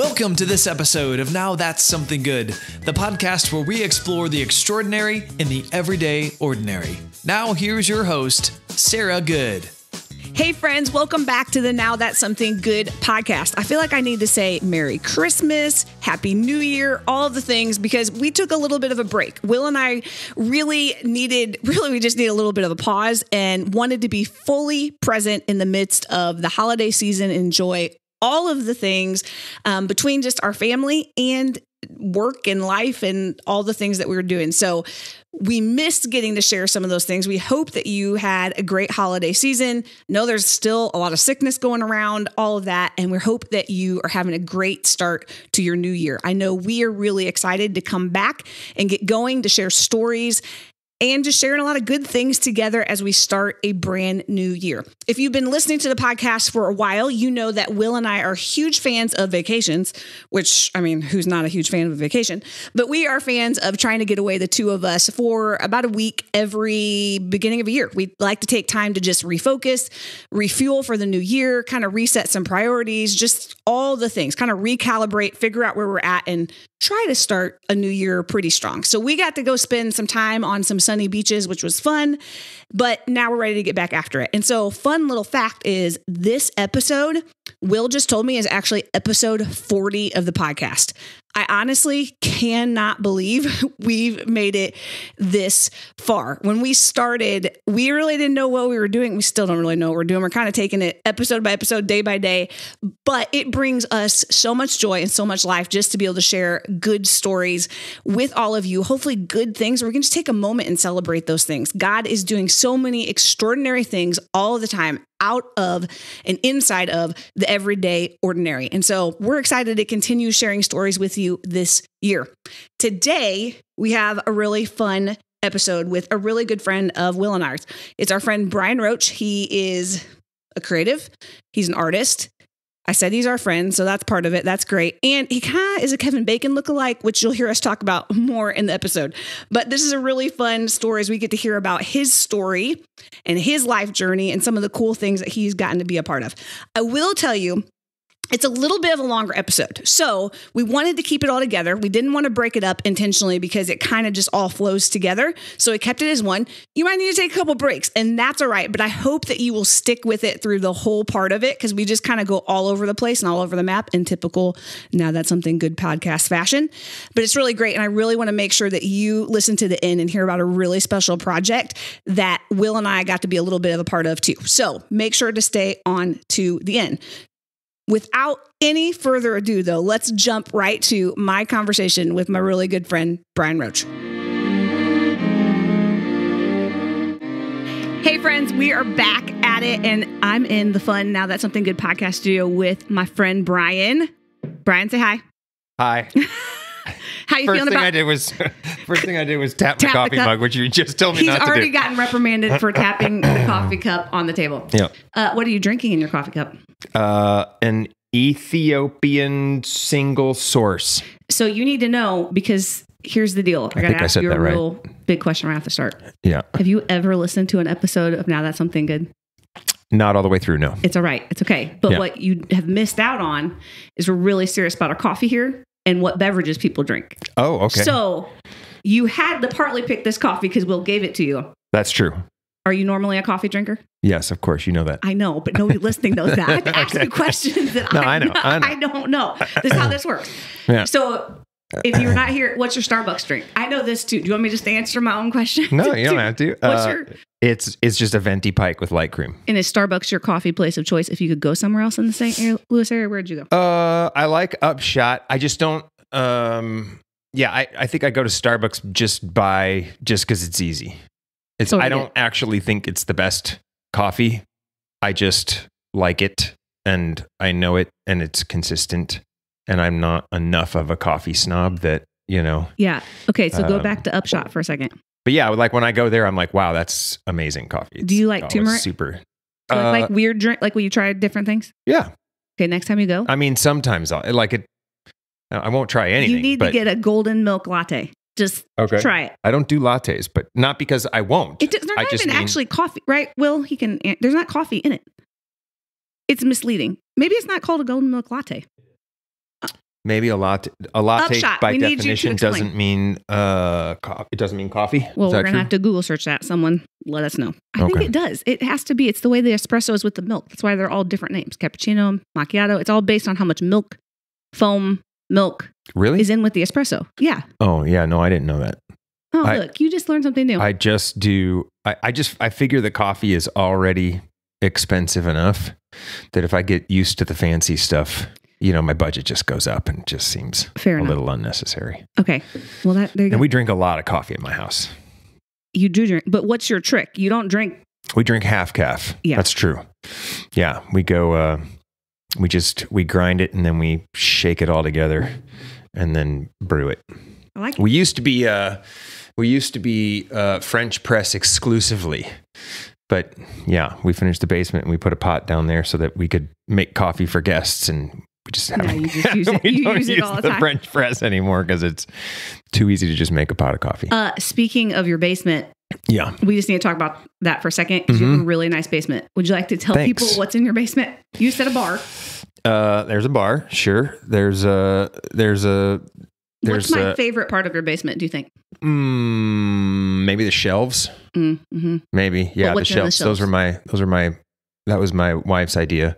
Welcome to this episode of Now That's Something Good, the podcast where we explore the extraordinary in the everyday ordinary. Now, here's your host, Sarah Good. Hey, friends, welcome back to the Now That's Something Good podcast. I feel like I need to say Merry Christmas, Happy New Year, all the things because we took a little bit of a break. Will and I really needed, really, we just need a little bit of a pause and wanted to be fully present in the midst of the holiday season, and enjoy all of the things um, between just our family and work and life and all the things that we were doing. So we missed getting to share some of those things. We hope that you had a great holiday season. Know there's still a lot of sickness going around, all of that. And we hope that you are having a great start to your new year. I know we are really excited to come back and get going to share stories and just sharing a lot of good things together as we start a brand new year. If you've been listening to the podcast for a while, you know that Will and I are huge fans of vacations, which, I mean, who's not a huge fan of a vacation? But we are fans of trying to get away, the two of us, for about a week every beginning of a year. We like to take time to just refocus, refuel for the new year, kind of reset some priorities, just all the things, kind of recalibrate, figure out where we're at, and try to start a new year pretty strong. So we got to go spend some time on some sunny beaches, which was fun, but now we're ready to get back after it. And so, fun little fact is this episode, Will just told me, is actually episode 40 of the podcast. I honestly cannot believe we've made it this far. When we started, we really didn't know what we were doing. We still don't really know what we're doing. We're kind of taking it episode by episode, day by day, but it brings us so much joy and so much life just to be able to share good stories with all of you. Hopefully, good things. We're going to take a moment and celebrate those things. God is doing so many extraordinary things all the time out of and inside of the everyday ordinary. And so we're excited to continue sharing stories with you this year. Today, we have a really fun episode with a really good friend of Will and ours. It's our friend Bryan Roach. He is a creative, he's an artist, I said he's our friend, so that's part of it. That's great. And he kind of is a Kevin Bacon lookalike, which you'll hear us talk about more in the episode. But this is a really fun story as we get to hear about his story and his life journey and some of the cool things that he's gotten to be a part of. I will tell you it's a little bit of a longer episode. So we wanted to keep it all together. We didn't want to break it up intentionally because it kind of just all flows together. So we kept it as one. You might need to take a couple breaks, and that's all right. But I hope that you will stick with it through the whole part of it because we just kind of go all over the place and all over the map in typical, now that's something good podcast fashion. But it's really great. And I really want to make sure that you listen to the end and hear about a really special project that Will and I got to be a little bit of a part of too. So make sure to stay on to the end. Without any further ado, though, let's jump right to my conversation with my really good friend, Bryan Roach. Hey, friends, we are back at it, and I'm in the fun Now That's Something Good podcast studio with my friend Bryan. Bryan, say hi. Hi. How you first feeling thing about I did was first thing I did was tap, Tap the my coffee mug, which you just told me He's not to already gotten reprimanded for tapping the coffee cup on the table. Yeah. Uh, what are you drinking in your coffee cup? Uh, an Ethiopian single source. So you need to know because here's the deal. I got think to I ask said you a that right. real big question right off the start. Yeah. Have you ever listened to an episode of Now That's Something Good? Not all the way through. No. It's all right. It's okay. But Yeah. what you have missed out on is we're really serious about our coffee here and what beverages people drink. Oh, okay. So you had to partly pick this coffee because Will gave it to you. That's true. Are you normally a coffee drinker? Yes, of course. You know that. I know, but nobody listening knows that. I have to ask Okay. you questions that No, I, I know, I know. I don't know. This is how this works. Yeah. So if you're not here, what's your Starbucks drink? I know this too. Do you want me just to answer my own question? No, you don't have to. What's Uh, your It's it's just a venti pike with light cream. and is Starbucks your coffee place of choice? If you could go somewhere else in the St. Louis area, where'd you go? Uh, I like Upshot. I just don't. Um, yeah, I, I think I go to Starbucks just by just because it's easy. It's I don't actually think it's the best coffee. I just like it and I know it and it's consistent. And I'm not enough of a coffee snob that you know. Yeah. Okay. So go Um, back to Upshot for a second. But yeah, like when I go there, I'm like, wow, that's amazing coffee. Do you like it's turmeric? Super. Uh, like, like weird drink, like when you try different things. yeah, Okay. Next time you go, I mean, sometimes I'll like it. I won't try anything. you need but, to get a golden milk latte. Just okay. try it. I don't do lattes, but not because I won't. It does, there's I not even mean- actually coffee, right? Will he can? There's not coffee in it. It's misleading. Maybe it's not called a golden milk latte. Maybe a latte. A latte Upshot. by We need you to definition doesn't mean uh, co- it doesn't mean coffee. Well, we're gonna true? have to Google search that. Someone let us know. I think it does. It has to be. It's the way the espresso is with the milk. That's why they're all different names: cappuccino, macchiato. It's all based on how much milk, foam, milk really? is in with the espresso. Yeah. oh yeah, no, I didn't know that. Oh, I- look, you just learned something new. I just do. I, I just I figure the coffee is already expensive enough that if I get used to the fancy stuff, you know, my budget just goes up and just seems Fair a enough. little unnecessary. Okay. Well, that there you go. And we drink a lot of coffee at my house. you do drink, but what's your trick? You don't drink. We drink half calf. Yeah. That's true. Yeah. We go, uh, we just, we grind it and then we shake it all together and then brew it. I like it. We used to be, uh, we used to be uh, French press exclusively. But yeah, we finished the basement and we put a pot down there so that we could make coffee for guests and we just haven't. you just use it- you use it all the time. French press anymore because it's too easy to just make a pot of coffee. Uh, speaking of your basement, yeah. we just need to talk about that for a second because you have a really nice basement. Would you like to tell Mm-hmm. Thanks. people what's in your basement? You said a bar. Uh, there's a bar, sure. There's a there's a there's what's my a, favorite part of your basement? Do you think? mm, maybe the shelves. Mm-hmm. Maybe yeah, the in the shelves. Those are my those were my that was my wife's idea.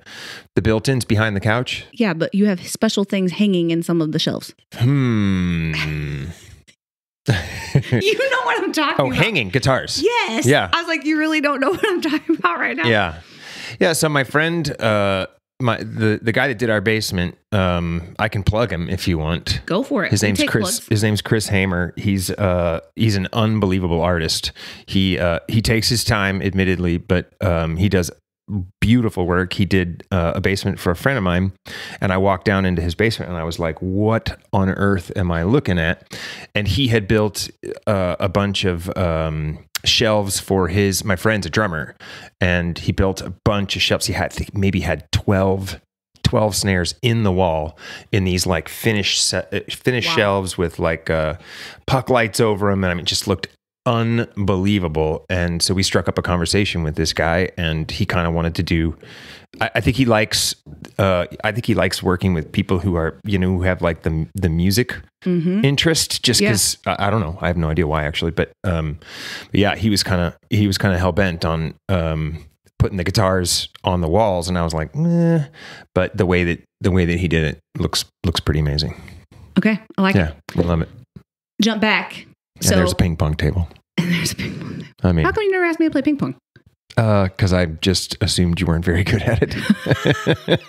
The built-ins behind the couch. Yeah, but you have special things hanging in some of the shelves. Hmm. You know what I'm talking about. oh, about. hanging guitars. Yes. Yeah. I was like, you really don't know what I'm talking about right now. Yeah. Yeah. So my friend, uh, my the the guy that did our basement, um, I can plug him if you want. Go for it. His We name's Chris. plugs. His name's Chris Hamer. He's uh he's an unbelievable artist. He uh he takes his time, admittedly, but um he does beautiful work. He did uh, a basement for a friend of mine, and I walked down into his basement and I was like, "What on earth am I looking at?" And he had built uh, a bunch of um shelves for his my friend's a drummer and he built a bunch of shelves he had maybe had 12 12 snares in the wall in these like finished set, uh, finished Wow. shelves with like uh, puck lights over them, and I mean, it just looked unbelievable. And so we struck up a conversation with this guy, and he kind of wanted to do. I, I think he likes. Uh, I think he likes working with people who are you know who have like the the music Mhm. interest. Just Yeah. because I, I don't know, I have no idea why actually, but um, but yeah, he was kind of he was kind of hell bent on um putting the guitars on the walls, and I was like, eh. but the way that the way that he did it looks looks pretty amazing. Okay. I like Yeah, it. I love it. Jump back. And So there's a ping pong table. and there's a ping pong. Table. I mean, How come you never asked me to play ping pong? Uh, because I just assumed you weren't very good at it.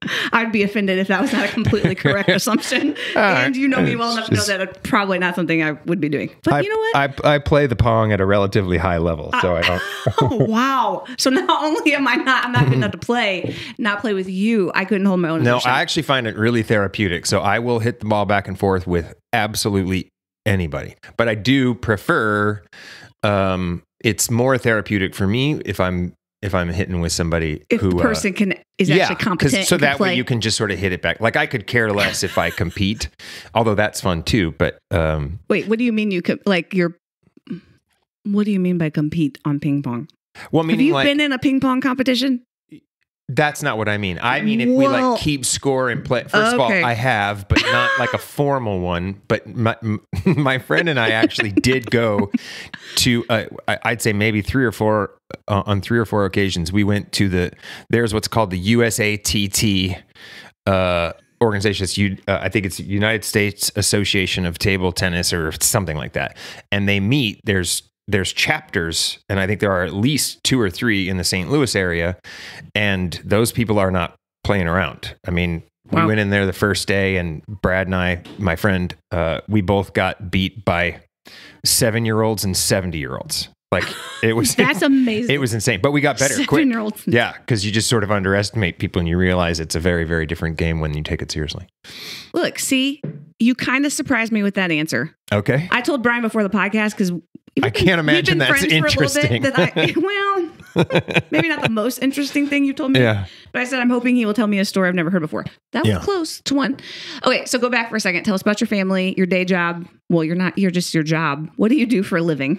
I'd be offended if that was not a completely correct assumption. right. and you know me well enough to know that it's probably not something I would be doing. But I, you know what? I, I play the pong at a relatively high level, so uh, I don't. oh wow! So not only am I not I'm not good enough to play, not play with you, I couldn't hold my own. No. I actually find it really therapeutic. So I will hit the ball back and forth with absolutely anybody. But I do prefer um it's more therapeutic for me if I'm if I'm hitting with somebody if who the uh, person can is actually 'cause- competent, so that way you can just sort of hit it back. Like I could care less if I compete, although that's fun too. But um, Wait, what do you mean you could like you're? What do you mean by compete on ping pong? well, Have you like been in a ping pong competition? That's not what I mean. I mean if we like keep score and play. First of all, I have, but not like a formal one. But my my friend and I actually did go to. Uh, I'd say maybe three or four uh, on three or four occasions. We went to the. There's what's called the USATT. Uh, organization it's uh, i think it's united states association of table tennis or something like that and they meet there's there's chapters and i think there are at least two or three in the st louis area and those people are not playing around i mean we went in there the first day and brad and i my friend uh, we both got beat by seven year olds and 70 year olds like it was That's amazing. it was insane but we got better quick Seven-year-olds. yeah, because you just sort of underestimate people and you realize it's a very, very different game when you take it seriously. Look, see, you kind of surprised me with that answer. Okay. I told Bryan before the podcast because I can't imagine that's interesting. that I, well, maybe not the most interesting thing you told me. Yeah. But I said I'm hoping he will tell me a story I've never heard before. That was Yeah. close to one. Okay, so go back for a second. Tell us about your family, your day job. Well, you're not. You're just your job. What do you do for a living?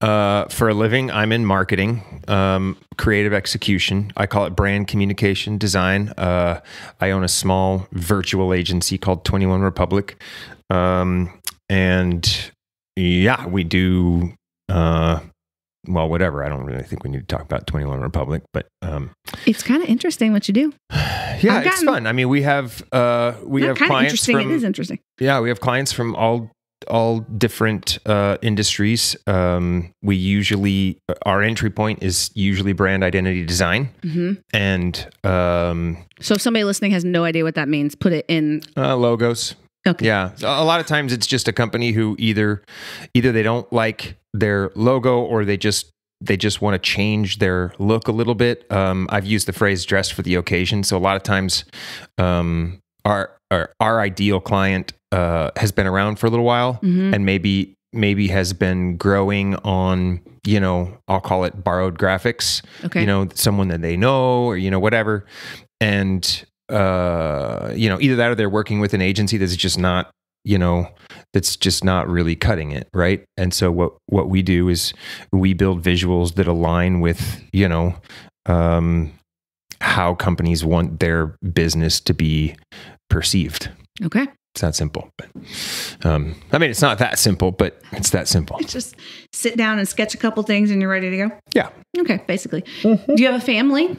Uh, for a living, I'm in marketing, um, creative execution. I call it brand communication design. Uh, I own a small virtual agency called 21 Republic. Um, and yeah, we do, uh, well, whatever. I don't really think we need to talk about 21 Republic, but um, It's kind of interesting what you do. yeah, I've it's fun. I mean, we have uh, we have clients interesting. from it is interesting. yeah, we have clients from all all different uh, industries. Um, we usually our entry point is usually brand identity design, hmm and um, So if somebody listening has no idea what that means, put it in. uh, logos. Okay. Yeah, a lot of times it's just a company who either either they don't like their logo or they just they just want to change their look a little bit. Um, I've used the phrase "dress for the occasion," so a lot of times um, our, our our ideal client uh, has been around for a little while Mhm. and maybe maybe has been growing on you know I'll call it borrowed graphics Okay. you know someone that they know or you know whatever and uh you know either that or they're working with an agency that's just not you know that's just not really cutting it right and so what what we do is we build visuals that align with you know um how companies want their business to be perceived okay. it's that simple but um i mean it's not that simple but it's that simple It's just sit down and sketch a couple things and you're ready to go. yeah Okay, basically. Do you have a family?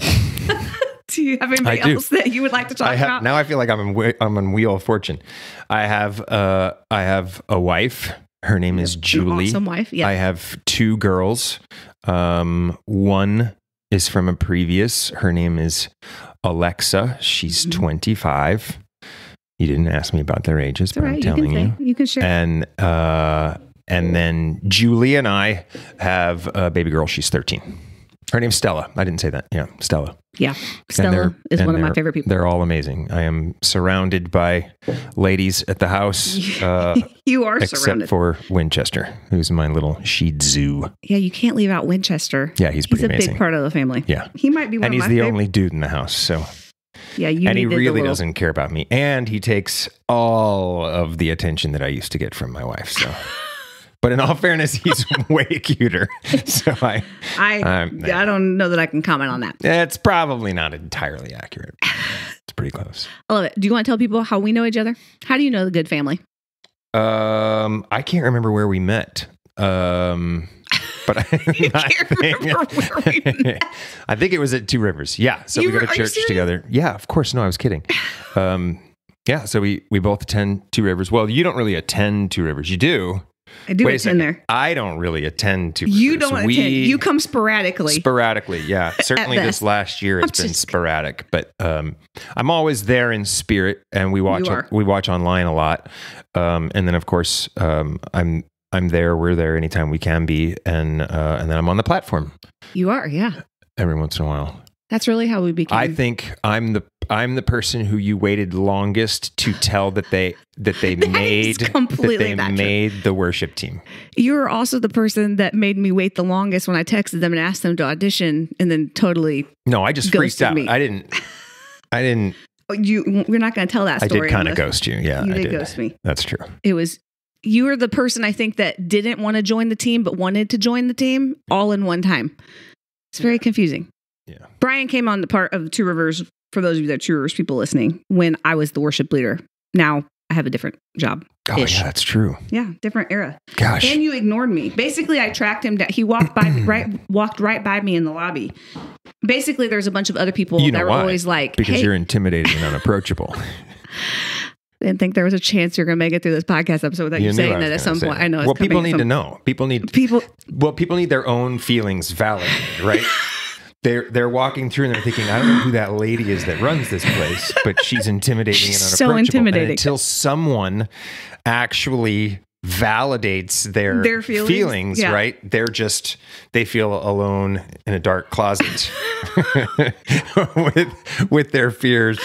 do you have anybody else that you would like to talk I have about? now. I feel like I'm in, I'm on Wheel of Fortune. I have uh I have a wife. Her name is Julie. awesome wife. Yeah. I have two girls. Um, one is from a previous. Her name is Alexa. She's Mhm. 25. You didn't ask me about their ages, it's but right. I'm You telling can you. You can share. And uh, and then Julie and I have a baby girl. She's 13. Her name's Stella. I didn't say that. Yeah, Stella. yeah. Stella is one of my favorite people. They're all amazing. I am surrounded by ladies at the house, uh, you are except surrounded. for Winchester, who's my little Shih Tzu. yeah, you can't leave out Winchester. Yeah, he's He's pretty a amazing. big part of the family. Yeah, He might be one and he's the favorite. only dude in the house. So, Yeah, you and he really little- doesn't care about me, and he takes all of the attention that I used to get from my wife. So, but in all fairness, he's way cuter. So I, I I'm- I don't know that I can comment on that. it's probably not entirely accurate. It's pretty close. I love it. Do you want to tell people how we know each other? How do you know the good family? Um, I can't remember where we met. Um, but I, can't remember where we met. I think it was at Two Rivers. Yeah, so You we go were- to church together. Yeah, of course. No, I was kidding. Um, yeah, so we we both attend Two Rivers. Well, you don't really attend Two Rivers. You do. I do Wait attend there. I don't really attend Two You don't we, attend. You come sporadically. sporadically. Yeah, certainly this last year I'm it's been just- sporadic, but um, I'm always there in spirit, and we watch are. we watch online a lot, um, and then of course um, I'm I'm there. We're there anytime we can be, and uh, and then I'm on the platform you are, yeah. every once in a while. That's really how we became. I think I'm the I'm the person who you waited longest to tell that they that they That made that they not true. made the worship team. you were also the person that made me wait the longest when I texted them and asked them to audition, and then totally No, I just freaked out. me. I didn't. I didn't. oh, you. We're not going to tell that story. I did kind of ghost you. Yeah, You I did, did. ghost me. That's true. It was you were the person I think that didn't want to join the team but wanted to join the team all in one time. It's very confusing. Yeah. Bryan came on the part of Two Rivers for those of you that are Rivers people listening when I was the worship leader. Now I have a different job. Oh yeah, that's true. Yeah, different era. Gosh. And you ignored me. Basically, I tracked him down. He walked by right walked right by me in the lobby. Basically, there's a bunch of other people You know that were always like, because "Hey, you're intimidating and unapproachable. didn't think there was a chance you're going to make it through this podcast episode without you, knew saying that at some point. that. I know. It's Well, people need at to know. People need. People, Well, people need their own feelings validated, right? they're they're walking through and they're thinking, I don't know who that lady is that runs this place, but she's intimidating She's and so unapproachable. And intimidating. until someone actually validates their, Their feelings? Yeah. right? They're just they feel alone in a dark closet with with their fears.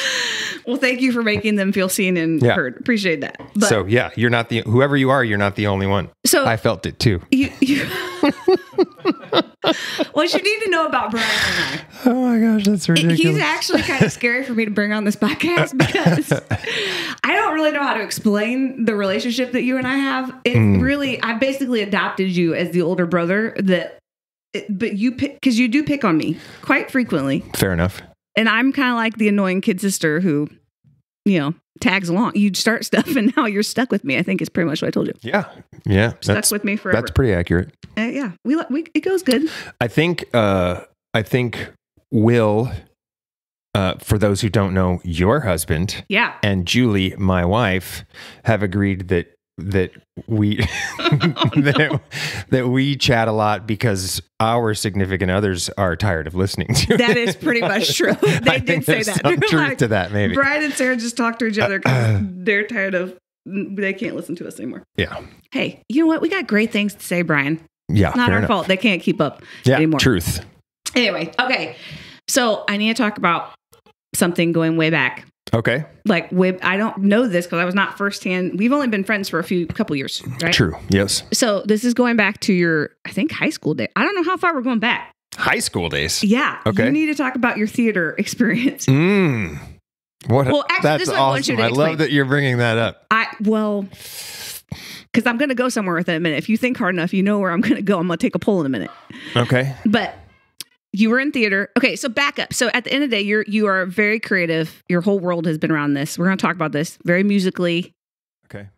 well, thank you for making them feel seen and Yeah. heard. Appreciate that. But so yeah, you're not the whoever you are, you're not the only one. so I felt it too. you, you what you need to know about Bryan and I. Oh my gosh, that's ridiculous. He's actually kind of scary for me to bring on this podcast because I don't really know how to explain the relationship that you and I have. It Mm. really, I basically adopted you as the older brother that, but you pick, because you do pick on me quite frequently. Fair enough. And I'm kind of like the annoying kid sister who, you know, tags along. You start stuff and now you're stuck with me. I think is pretty much what I told you. Yeah, yeah. Stuck That's with me forever. that's pretty accurate. Uh, yeah, we, we, it goes good. I think uh I think Will uh for those who don't know your husband Yeah. and Julie my wife have agreed that that we that, that we chat a lot because our significant others are tired of listening to That it. is pretty much true. They I did say that. some truth like, to that maybe Bryan and Sarah just talk to each other because they're tired of they can't listen to us anymore. yeah Hey, you know what? We got great things to say, Bryan. yeah it's Not our enough. fault. They can't keep up yeah anymore. truth Anyway, okay. So I need to talk about something going way back. Okay Like way, I don't know this because I was not firsthand. We've only been friends for a few couple years, right? true yes So this is going back to your, I think, high school day. I don't know how far we're going back. high school days Yeah. Okay. You need to talk about your theater experience. mm. what Well, actually, that's this is what I want you to I love that you're bringing that up I well, because I'm going to go somewhere with it in a minute. If you think hard enough, you know where I'm going to go. I'm going to take a poll in a minute. okay But you were in theater. Okay, so back up. So at the end of the day, you're you are very creative. Your whole world has been around this. We're going to talk about this. Very musically okay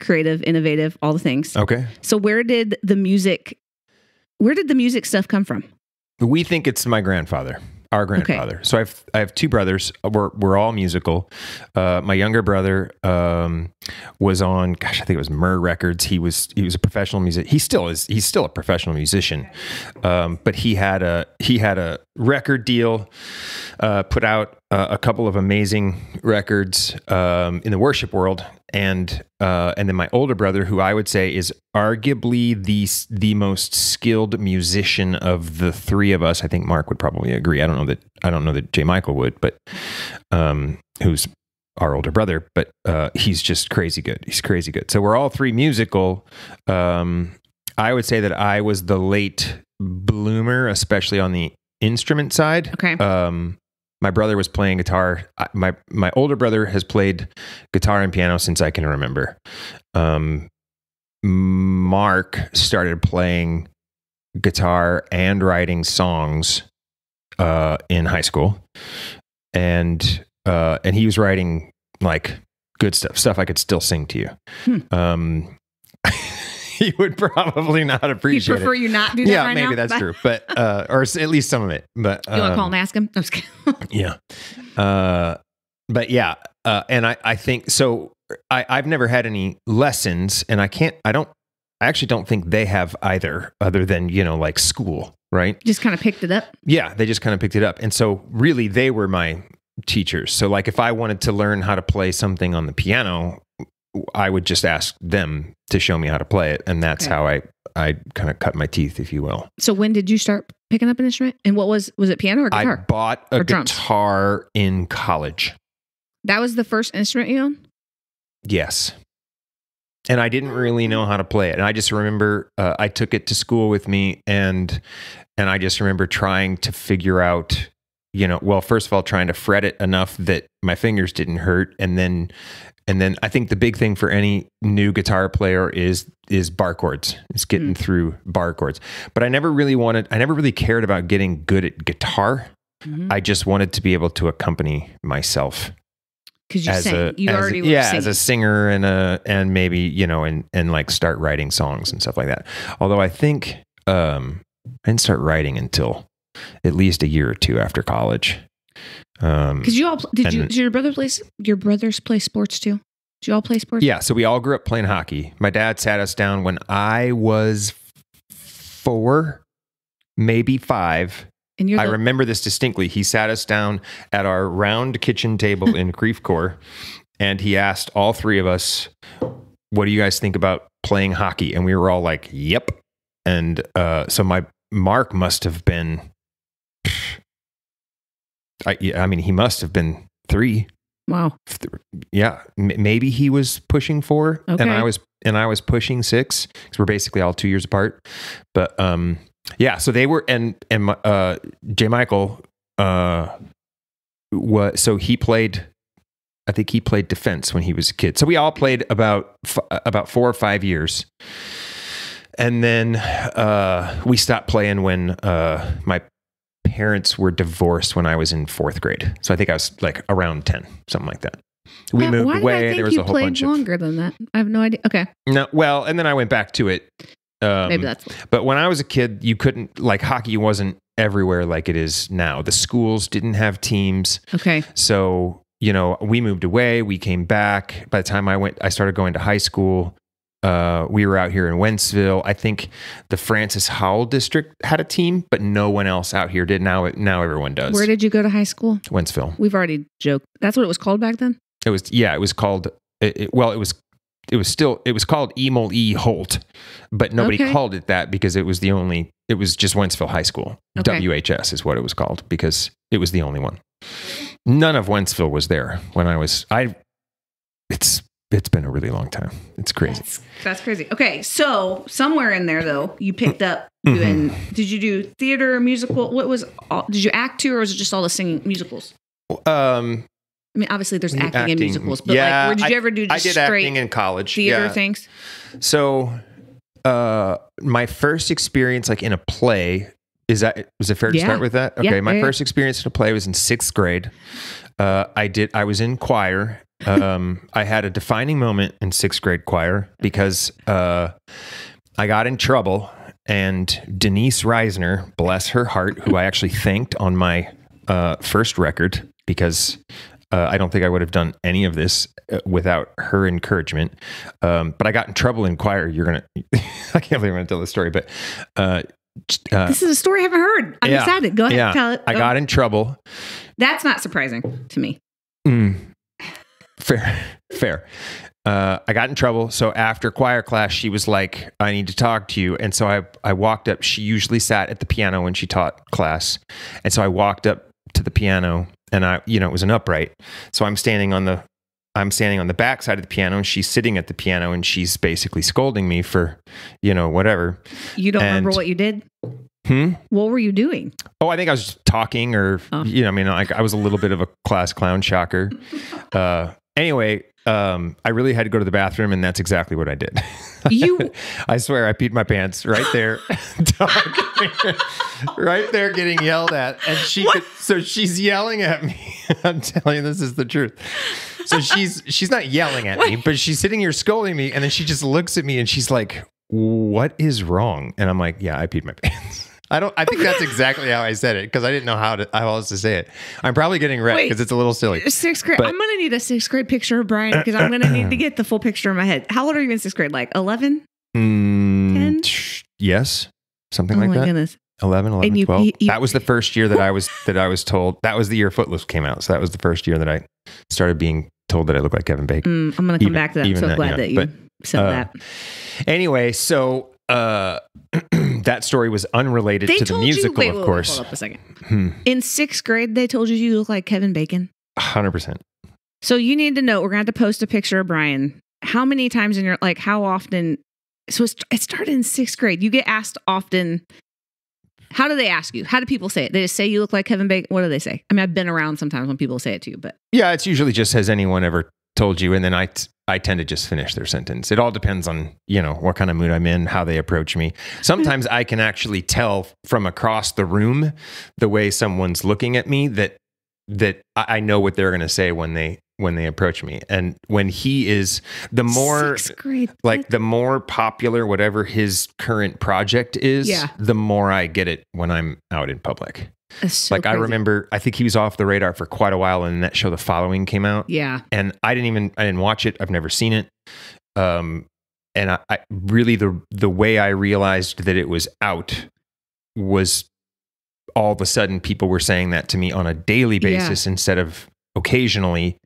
creative, innovative, all the things. okay So where did the music? Where did the music stuff come from? We think it's my grandfather, our grandfather. So I've I have two brothers. We're we're all musical. Uh, my younger brother um, was on, gosh, I think it was Murr Records. He was he was a professional music. He still is. He's still a professional musician. Um, but he had a he had a record deal. Uh, put out uh, a couple of amazing records um, in the worship world, and uh, and then my older brother, who I would say is arguably the the most skilled musician of the three of us. I think Mark would probably agree. I don't know that I don't know that J. Michael would, but um, who's our older brother, but uh, he's just crazy good. He's crazy good. So we're all three musical. Um, I would say that I was the late bloomer, especially on the instrument side. Okay. Um, my brother was playing guitar. I- My my older brother has played guitar and piano since I can remember. Um, Mark started playing guitar and writing songs uh, in high school, and uh, and he was writing like good stuff, stuff I could still sing to you. Hmm. Um, he would probably not appreciate. You appreciate prefer it. you not do that Yeah, right maybe now? that's true, but uh, or at least some of it. But You want to um, call and ask him? I'm just kidding. yeah. Uh, but yeah, uh, and I, I think so. I, I've never had any lessons, and I can't. I don't. I actually don't think they have either, other than you know, like school, right? just kind of picked it up. Yeah, they just kind of picked it up, and so really, they were my teachers. So, like, if I wanted to learn how to play something on the piano, I would just ask them to show me how to play it, and that's Okay. how I I kind of cut my teeth, if you will. So when did you start picking up an instrument? And what was was it piano or guitar? I bought a Or drums? guitar in college. that was the first instrument you owned? Yes. And I didn't really know how to play it. And I just remember uh, I took it to school with me and and I just remember trying to figure out, you know, well, first of all, trying to fret it enough that my fingers didn't hurt. And then and then I think the big thing for any new guitar player is is bar chords. It's getting through bar chords. But I never really wanted I never really cared about getting good at guitar. Mhm. I just wanted to be able to accompany myself Because you as sang. a you as already were yeah singing. as a singer and a and maybe you know and and like start writing songs and stuff like that although i think um i didn't start writing until at least a year or two after college um Because you all did you did your brother play your brothers play sports too? Did you all play sports? yeah so we all grew up playing hockey my dad sat us down when i was four maybe five And you're I the, remember this distinctly. He sat us down at our round kitchen table in Creve Coeur and he asked all three of us, What do you guys think about playing hockey? And we were all like, Yep. And uh, so my Mark must have been, I, yeah, I mean, he must have been three. wow. Yeah, maybe he was pushing four, Okay. and I was and I was pushing six because we're basically all two years apart. But um, Yeah, so they were and and uh J Michael uh was so he played I think he played defense when he was a kid. So we all played about f- about 4 or 5 years. And then uh we stopped playing when uh my parents were divorced when I was in 4th grade. So I think I was like around 10, something like that. We moved away. Did I think there was you a whole played bunch of longer than that. I have no idea. Okay, No, well, and then I went back to it. Um, maybe that's but when I was a kid, you couldn't like hockey wasn't everywhere like it is now. The schools didn't have teams, okay. so you know we moved away. We came back. By the time I went, I started going to high school. Uh, we were out here in Wentzville. I think the Francis Howell district had a team, but no one else out here did. Now, now everyone does. Where did you go to high school? Wentzville? We've already joked. That's what it was called back then. It was yeah. It was called. It, it- well, it was. It was still. It was called Emil E. Holt, but nobody Okay. called it that because it was the only. It was just Wentzville High School. Okay. WHS is what it was called because it was the only one. None of Wentzville was there when I was. I. It's it's been a really long time. It's crazy. That's, that's crazy. Okay, so somewhere in there though, you picked up Mm-hmm. Did you do theater, musical? What was? All, did you act too, or was it just all the singing musicals? Um, I mean, obviously there's acting, in musicals, but yeah, like, did you I- ever do I just did straight acting in college. theater yeah. things? So, uh, my first experience, like in a play, is that was it fair to Yeah. start with that? Yeah, Okay, my yeah, yeah. first experience in a play was in sixth grade. Uh, I did. I was in choir. Um, I had a defining moment in sixth grade choir because uh, I got in trouble, and Denise Risner, bless her heart, who I actually thanked on my uh, first record because uh, I don't think I would have done any of this uh, without her encouragement. Um, but I got in trouble in choir. You're gonna, I can't believe I'm gonna tell this story, but uh, uh, This is a story I haven't heard. I'm yeah, excited. Go ahead, yeah, tell it. I Oh, got in trouble. That's not surprising to me. Mm. Fair, fair. Uh, I got in trouble. So after choir class, she was like, "I need to talk to you." And so I, I walked up. She usually sat at the piano when she taught class, and so I walked up to the piano, and I, you know, it was an upright. So I'm standing on the, I'm standing on the back side of the piano, and she's sitting at the piano, and she's basically scolding me for, you know, whatever. You don't remember what you did? Hmm. What were you doing? Oh, I think I was just talking, or Oh. you know, I mean, like I was a little bit of a class clown shocker. Uh, anyway, um, I really had to go to the bathroom, and that's exactly what I did. You- I swear, I peed my pants right there, right there, getting yelled at, and she, could, so she's yelling at me. I'm telling you, this is the truth. So she's she's not yelling at me, but she's sitting here scolding me, and then she just looks at me and she's like, "What is wrong?" And I'm like, "Yeah, I peed my pants." I don't. I think that's exactly how I said it because I didn't know how to how else to say it. I'm probably getting wrecked Wait. because it's a little silly. Sixth grade. But- I'm gonna need a sixth grade picture of Bryan because I'm gonna need to get the full picture in my head. How old are you in sixth grade? Like 11? Mm, Ten? tsh- yes, something Oh like my that. goodness. 11, 11, And you- 12. you- you- that was the first year that I was that I was told. That was the year Footloose came out. So that was the first year that I started being told that I look like Kevin Bacon. Mm, I'm gonna come Even- back to that. I'm so that, glad that you But, said uh, that. Anyway, so uh, that story was unrelated They to the musical, you. Wait, of course. hold up a second. Hmm, In sixth grade, they told you you look like Kevin Bacon. 100%. So you need to know. We're gonna have to post a picture of Bryan. How many times in your like? How often? So it's, it started in sixth grade. You get asked often. How do they ask you? How do people say it? They just say you look like Kevin Bacon. What do they say? I mean, I've been around sometimes when people say it to you, but Yeah, it's usually just has anyone ever told you, and then I t- I tend to just finish their sentence. It all depends on you know what kind of mood I'm in, how they approach me. Sometimes I can actually tell from across the room the way someone's looking at me that that I know what they're going to say when they when they approach me, and when he is the more like the more popular whatever his current project is, Yeah. the more I get it when I'm out in public so like I remember, I think he was off the radar for quite a while, and that show, The Following, came out, Yeah, and I didn't even, I didn't watch it. I've never seen it. Um, and I, I really the the way I realized that it was out was all of a sudden people were saying that to me on a daily Yeah. basis instead of occasionally.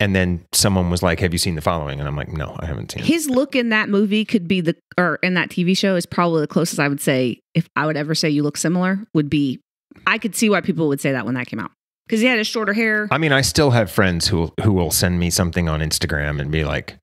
And then someone was like, "Have you seen The Following?" And I'm like, "No, I haven't seen it." his look in that movie could be the or in that TV show is probably the closest I would say if I would ever say you look similar would be. I could see why people would say that when that came out because he had his shorter hair. I mean, I still have friends who who will send me something on Instagram and be like,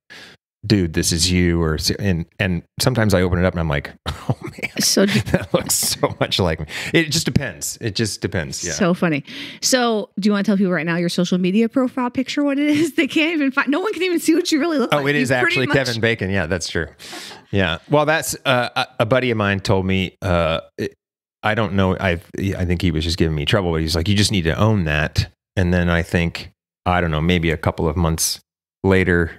dude, this is you, or and and sometimes I open it up and I'm like, oh man, So that looks so much like me. It just depends. It just depends. Yeah. So funny. So, do you want to tell people right now your social media profile picture what it is? They can't even find. No one can even see what you really look like. Oh, it is You actually much- Kevin Bacon. Yeah, that's true. Yeah. Well, that's uh, a- a buddy of mine told me. Uh, it, I don't know. I I think he was just giving me trouble, but he's like, you just need to own that. And then I think I don't know, maybe a couple of months later,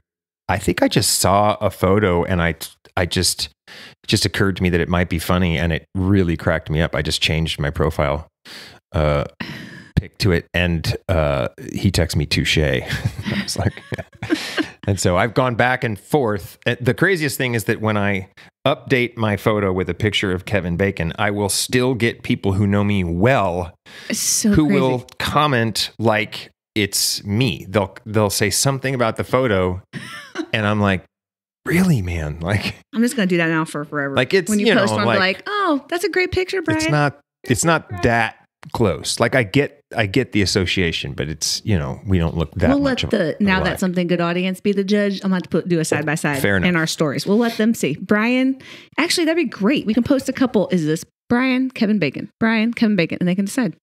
I think I just saw a photo, and I I just it just occurred to me that it might be funny, and it really cracked me up. I just changed my profile. Uh, pic to it and uh he texted me touche i was like and so i've gone back and forth Uh, the craziest thing is that when i update my photo with a picture of kevin bacon i will still get people who know me well So who crazy. will comment like it's me they'll they'll say something about the photo and i'm like really man like I'm just gonna do that now for forever. Like, it's, when you, you post know, one, like- like, oh, that's a great picture, Bryan. it's not it's not that close like i get i get the association but it's you know we don't look that we'll much let the now that something good audience be the judge. I'm going to put do a side by side in our stories. We'll let them see. Bryan, actually, that'd be great. We can post a couple. Is this Bryan, Kevin Bacon, Bryan, Kevin Bacon, and they can decide.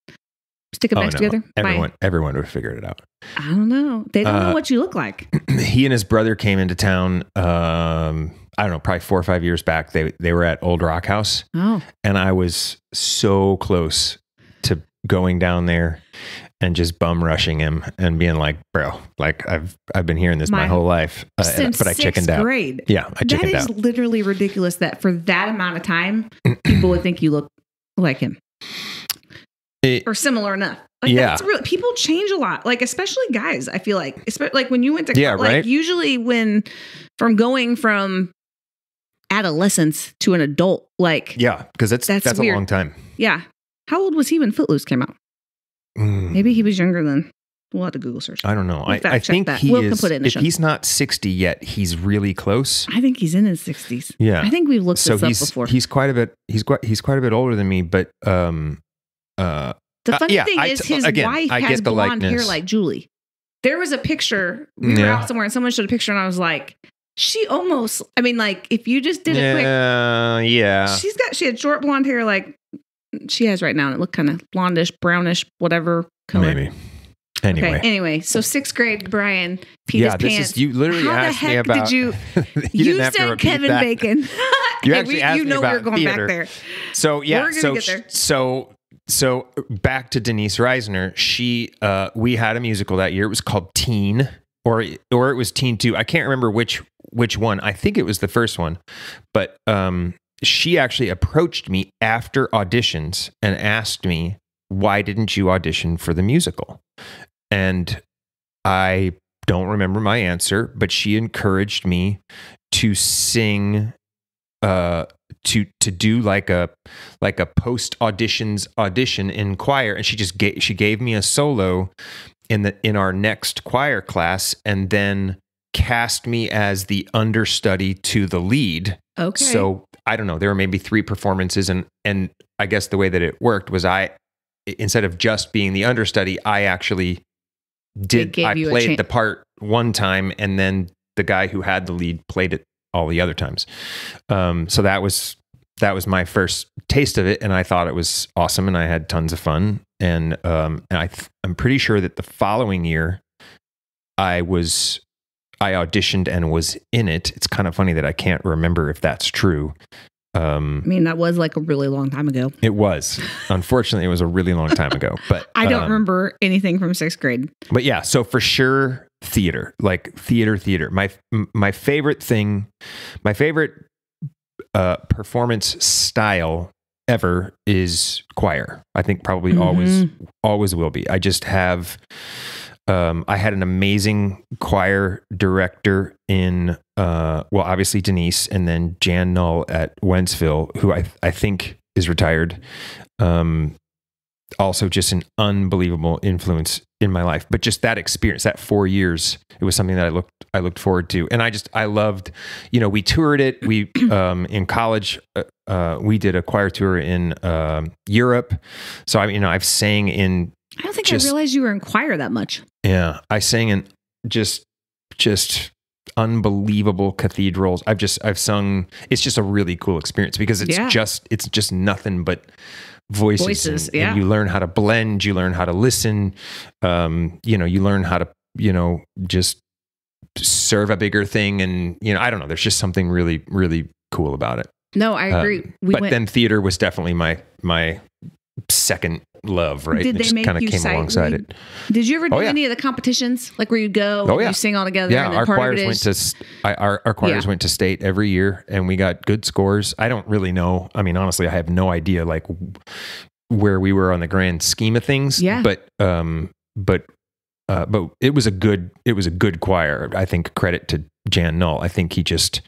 Stick them Oh, next no. together. Everyone, everyone would figure it out. I don't know. They don't know Uh, what you look like. he and his brother came into town. Um, I don't know, probably four or five years back. They they were at Old Rock House, Oh, and I was so close going down there and just bum rushing him and being like, "Bro, like I've I've been hearing this my, My- whole life, uh, since but I chickened out." grade. Yeah, I That chickened is out. literally ridiculous that for that amount of time, people would think you look like him It- or similar enough. Like Yeah. that's real. People change a lot. Like especially guys. I feel like, especially like when you went to Yeah, like right? usually when from going from adolescence to an adult, like yeah. yeah, because that's That's that's, a long time. How old was he when Footloose came out? Mm. Maybe he was younger than. We'll have to Google search. I don't know. We'll I, I think that. he Will is. put it in the if show. he's not sixty yet, he's really close. I think he's in his sixties. Yeah. I think we've looked so this he's up before. he's quite a bit he's quite he's quite a bit older than me, but um uh The Uh, funny yeah, thing I is, his again, wife I has blonde hair like Julie. There was a picture. We were Yeah. out somewhere and someone showed a picture, and I was like, she almost. I mean, like if you just did a quick, yeah, yeah. she's got she had short blonde hair like she has right now, and it looked kind of blondish, brownish, whatever color. Maybe. Anyway. Okay. Anyway, so sixth grade, Bryan peed yeah, his this pants. is you literally How the asked me about did you? you, You, didn't have to said Kevin that. Bacon. You actually we- asked you me know we about we're going theater. back there. So yeah, so get there. so so back to Denise Risner. She uh we had a musical that year. It was called Teen or or it was Teen 2. I can't remember which which one. I think it was the first one. But um she actually approached me after auditions and asked me, "Why didn't you audition for the musical?" And I don't remember my answer, but she encouraged me to sing uh to to do like a like a post auditions audition in choir and she just gave she gave me a solo in the in our next choir class and then cast me as the understudy to the lead Okay. so I don't know. There were maybe three performances, and and I guess the way that it worked was I, instead of just being the understudy, I actually did. I played the part one time, and then the guy who had the lead played it all the other times. Um, so that was that was my first taste of it, and I thought it was awesome, and I had tons of fun. And um, and I th- I'm pretty sure that the following year, I was I auditioned and was in it. It's kind of funny that I can't remember if that's true. I Um, mean, that was like a really long time ago. it was. Unfortunately, it was a really long time ago. But I don't um, remember anything from sixth grade. But yeah, so for sure, theater, like theater, theater. My my favorite thing, my favorite uh, performance style ever is choir. I think probably always always will be. I just have. Um, I had an amazing choir director in, uh, well, obviously Denise, and then Jan Null at Wentzville, who I I think is retired. Um, also, just an unbelievable influence in my life. But just that experience, that four years, it was something that I looked I looked forward to, and I just I loved. You know, we toured it. We um, in college, uh, uh, we did a choir tour in um, Europe. So I mean, you know, I've sang in I don't think just- I realized you were in choir that much. yeah, I sang in just just unbelievable cathedrals. I've just I've sung. It's just a really cool experience because it's Yeah. just it's just nothing but voices. Voices, and, yeah. and you learn how to blend. You learn how to listen. Um, you know, you learn how to you know just serve a bigger thing, and you know, I don't know. There's just something really really cool about it. No, I agree. Um, we but went. then theater was definitely my my second love. Right, Did it they make kind of came sight alongside read? it. did you ever do Oh, yeah. any of the competitions, like where you go, Oh, yeah. you sing all together? Yeah, and our choirs went to I, our our choirs Yeah. went to state every year, and we got good scores. I don't really know. I mean, honestly, I have no idea like where we were on the grand scheme of things. Yeah. but um, but uh, but it was a good it was a good choir. I think credit to Jan Null. I think he just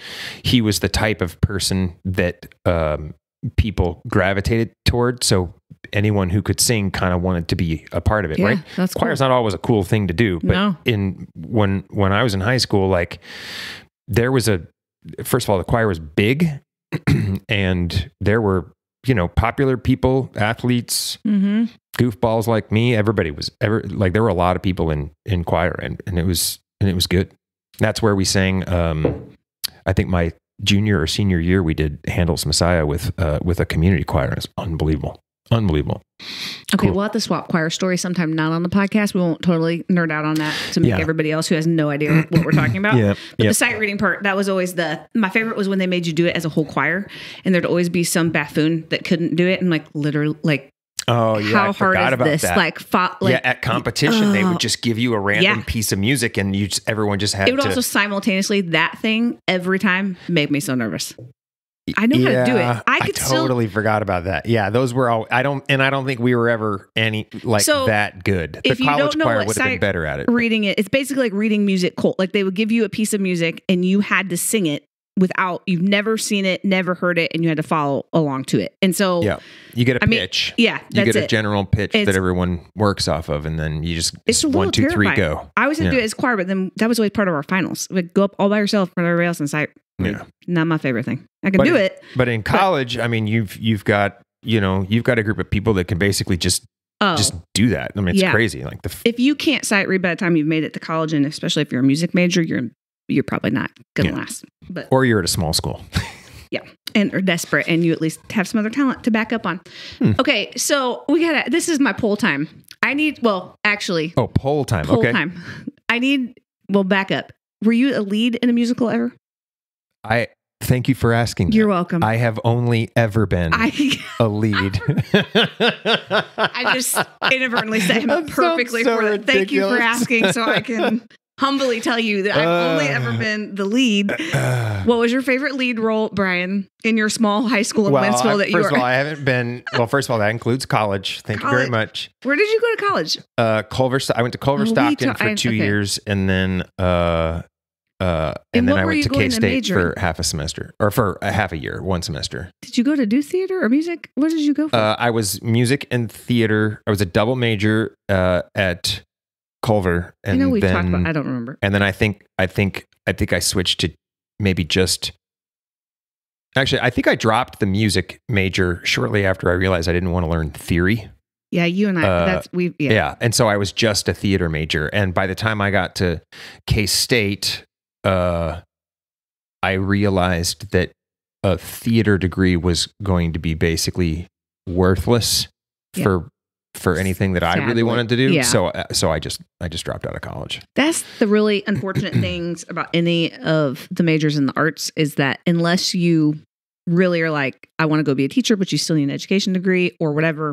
he was the type of person that um, people gravitated toward. So anyone who could sing kind of wanted to be a part of it, Yeah, right? that's cool. Choir's not always a cool thing to do, but No. in when when I was in high school, like there was a first of all the choir was big, and there were you know popular people, athletes, Mhm. goofballs like me. Everybody was ever like there were a lot of people in in choir, and and it was and it was good. That's where we sang. Um, I think my junior or senior year, we did Handel's Messiah with uh, with a community choir. It's unbelievable, unbelievable. Okay, Cool. we'll have the swap choir story sometime, not on the podcast. We won't totally nerd out on that to make Yeah. everybody else who has no idea what we're talking about. Yeah, But yeah. the sight reading part, that was always the my favorite was when they made you do it as a whole choir, and there'd always be some baffoon that couldn't do it, and like literally, like Oh yeah, how I hard is about this? that. Like, fought, like yeah, at competition, they oh. would just give you a random Yeah. piece of music, and you just, everyone just had it would to. also simultaneously that thing every time made me so nervous. I know how to do it. I could still totally forgot about that. Yeah, those were all. I don't, and I don't think we were ever any like So, that good. The if you college don't know what would have been better at it. reading it. It's basically like reading music cold. Like they would give you a piece of music and you had to sing it without you've never seen it, never heard it, and you had to follow along to it. And so Yeah, you get a I mean, pitch. yeah, you get a it. general pitch It's- that everyone works off of, and then you just It's one, two, three, terrifying. go. I always had to do it as choir, but then that was always part of our finals. We'd go up all by yourself for everybody else and sight. Yeah. Not my favorite thing. I can But do in- it. But in college, I mean, you've you've got you know you've got a group of people that can basically just Oh. just do that. I mean, it's Yeah. crazy. Like the f- if you can't sight read by the time you've made it to college, and especially if you're a music major, you're you're probably not gonna Yeah. last. But or you're at a small school. Yeah and are desperate and you at least have some other talent to back up on. Hmm. Okay, so we gotta this is my poll time. I need well, actually Oh, poll time. poll okay. time. I need well back up. Were you a lead in a musical ever? I thank you for asking. You're that. welcome. I have only ever been I a lead. I just inadvertently set him up perfectly so for that. Thank you for asking so I can humbly tell you that I've only Uh. ever been the lead. What was your favorite lead role, Bryan, in your small high school in well, Wentzville I- that you first were? of all, I haven't been. Well, first of all, that includes college. Thank you very much. Where did you go to college? Uh, Culver. I went to Culver Oh, Stockton ta- for I- two okay. years, and then uh, uh, And and then I went to K State for half a semester, or for a half a year, one semester. Did you go to do theater or music? What did you go for? Uh, I was music and theater. I was a double major uh, at Culver, I and know we then talked about. I don't remember. and then I think I think I think I switched to maybe just actually I think I dropped the music major shortly after I realized I didn't want to learn theory. Yeah, you and I. Uh, that's we. Yeah. Yeah. and so I was just a theater major, and by the time I got to K State, uh, I realized that a theater degree was going to be basically worthless Yeah. for for anything that I really wanted to do. Yeah. So uh, so I just I just dropped out of college. That's the really unfortunate things about any of the majors in the arts is that unless you really are like, I want to go be a teacher, but you still need an education degree or whatever,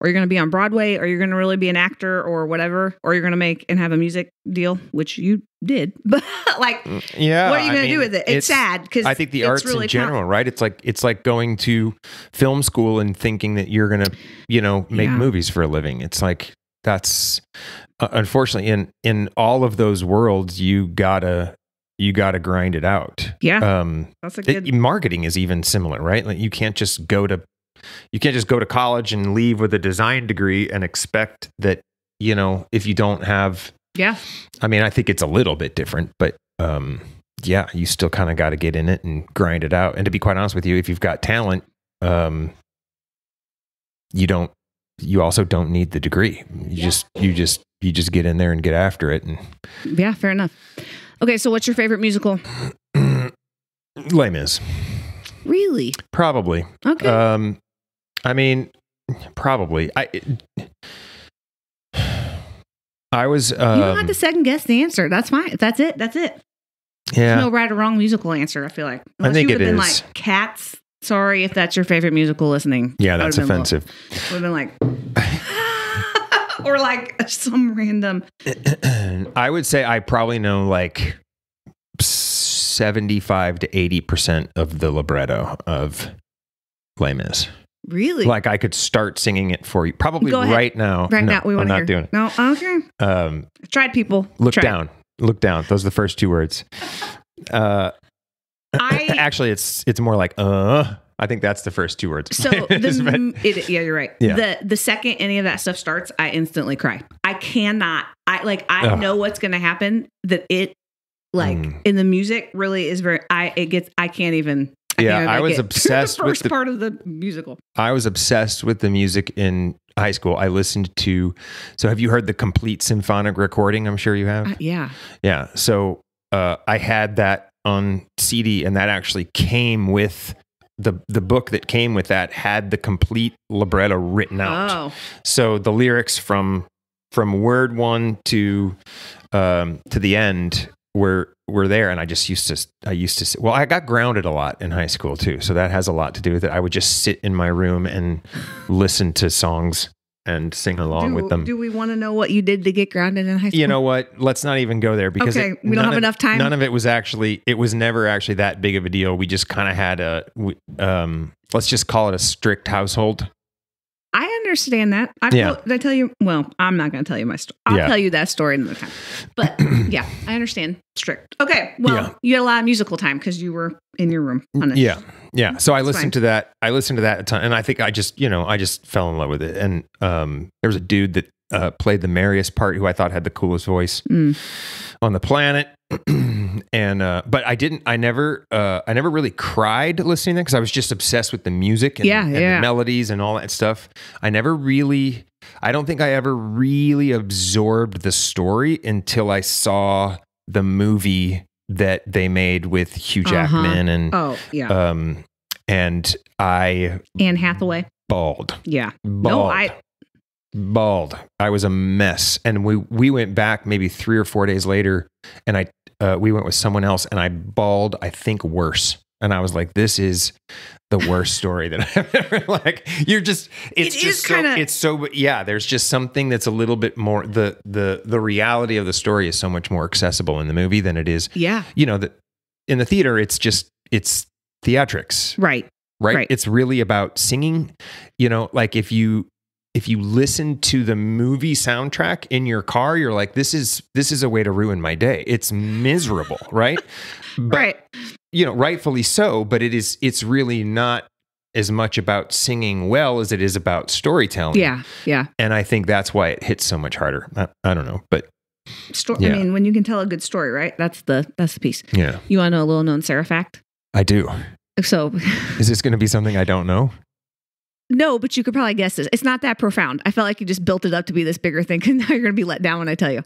or you're going to be on Broadway, or you're going to really be an actor or whatever, or you're going to make and have a music deal, which you did. But like, Yeah, what are you going to do with it? It's, sad because I think the it's arts really in general, right? It's like it's like going to film school and thinking that you're gonna, you know, make Yeah. movies for a living. It's like that's uh, unfortunately in in all of those worlds, you gotta you gotta grind it out. Yeah, Um, that's a it- good. marketing is even similar, right? Like you can't just go to you can't just go to college and leave with a design degree and expect that you know if you don't have yeah, I mean, I think it's a little bit different, but um, yeah, you still kind of got to get in it and grind it out. And to be quite honest with you, if you've got talent, um, you don't. You also don't need the degree. You just you just you just get in there and get after it. And yeah, fair enough. Okay, so what's your favorite musical? Les Mis, Really? probably. Okay. Um, I mean, probably. I. I was. Um, you don't have to second guess the answer. That's fine. That's it. That's it. yeah. No right or wrong musical answer. I feel like. I think you it would've been is. like Cats. Sorry if that's your favorite musical. Listening. yeah, that's offensive. Would have been like. or like some random. I would say I probably know like seventy-five to eighty percent of the libretto of Les Mis. Really. Like I could start singing it for you, probably right now. right No, now, we want to not hear. doing it. No. Okay. Um, Tried people. look Tried. down. Look down. Those are the first two words. Uh, I actually, it's it's more like uh. I think that's the first two words. So the it, yeah, you're right. Yeah. The the second any of that stuff starts, I instantly cry. I cannot. I like. I Ugh. know what's going to happen. That it like Mm. in the music really is very. I it gets. I can't even. I Yeah, can't I was obsessed the with first the- part of the musical. I was obsessed with the music in high school. I listened to. So, have you heard the complete symphonic recording? I'm sure you have. Uh, yeah. Yeah. So uh, I had that on CD, and that actually came with the the book that came with that had the complete libretto written out. Oh, So the lyrics from from word one to um, to the end were were there, and I just used to I used to sit, well I got grounded a lot in high school too, so that has a lot to do with it. I would just sit in my room and listen to songs and sing along do, with them. do we want to know what you did to get grounded in high school? you know what? Let's not even go there because Okay, it- we don't have of- enough time. None of it was actually. It was never actually that big of a deal. We just kind of had a. we- Um, let's just call it a strict household. Understand that. I Yeah. did I tell you? Well, I'm not going to tell you my story. I'll Yeah. tell you that story another time. But yeah, I understand. Strict. Okay. Well, Yeah. you had a lot of musical time because you were in your room. On it. Yeah, yeah. So I listened fine. to that. I listened to that a ton, and I think I just, you know, I just fell in love with it. And um, there was a dude that uh, played the Marius part, who I thought had the coolest voice Mm. On the planet. and uh, but I didn't. I never. Uh, I never really cried listening to it because I was just obsessed with the music and, Yeah, and yeah. the melodies and all that stuff. I never really. I don't think I ever really absorbed the story until I saw the movie that they made with Hugh Uh-huh. Jackman and Oh, yeah. um, and I Anne Hathaway. Bald. Yeah. bawled, No, I. bawled. I was a mess, and we we went back maybe three or four days later, and I uh, we went with someone else, and I bawled. I think worse, and I was like, "This is the worst story that I've ever like." You're just it's It just so, kinda- it's so yeah. There's just something that's a little bit more the the the reality of the story is so much more accessible in the movie than it is Yeah. you know that in the theater. It's just it's theatrics Right. right? Right. It's really about singing. You know, like if you if you listen to the movie soundtrack in your car, you're like, this is this is a way to ruin my day. It's miserable, right? But, right. You know, rightfully so. But it is. It's really not as much about singing well as it is about storytelling. Yeah. Yeah. And I think that's why it hits so much harder. I, I don't know, but Sto- Yeah. I mean, when you can tell a good story, right? That's the that's the piece. yeah, You want to know a little known Sarah fact? I do. So, Is this going to be something I don't know? No, but you could probably guess this. It's not that profound. I felt like you just built it up to be this bigger thing. because Now you're going to be let down when I tell you.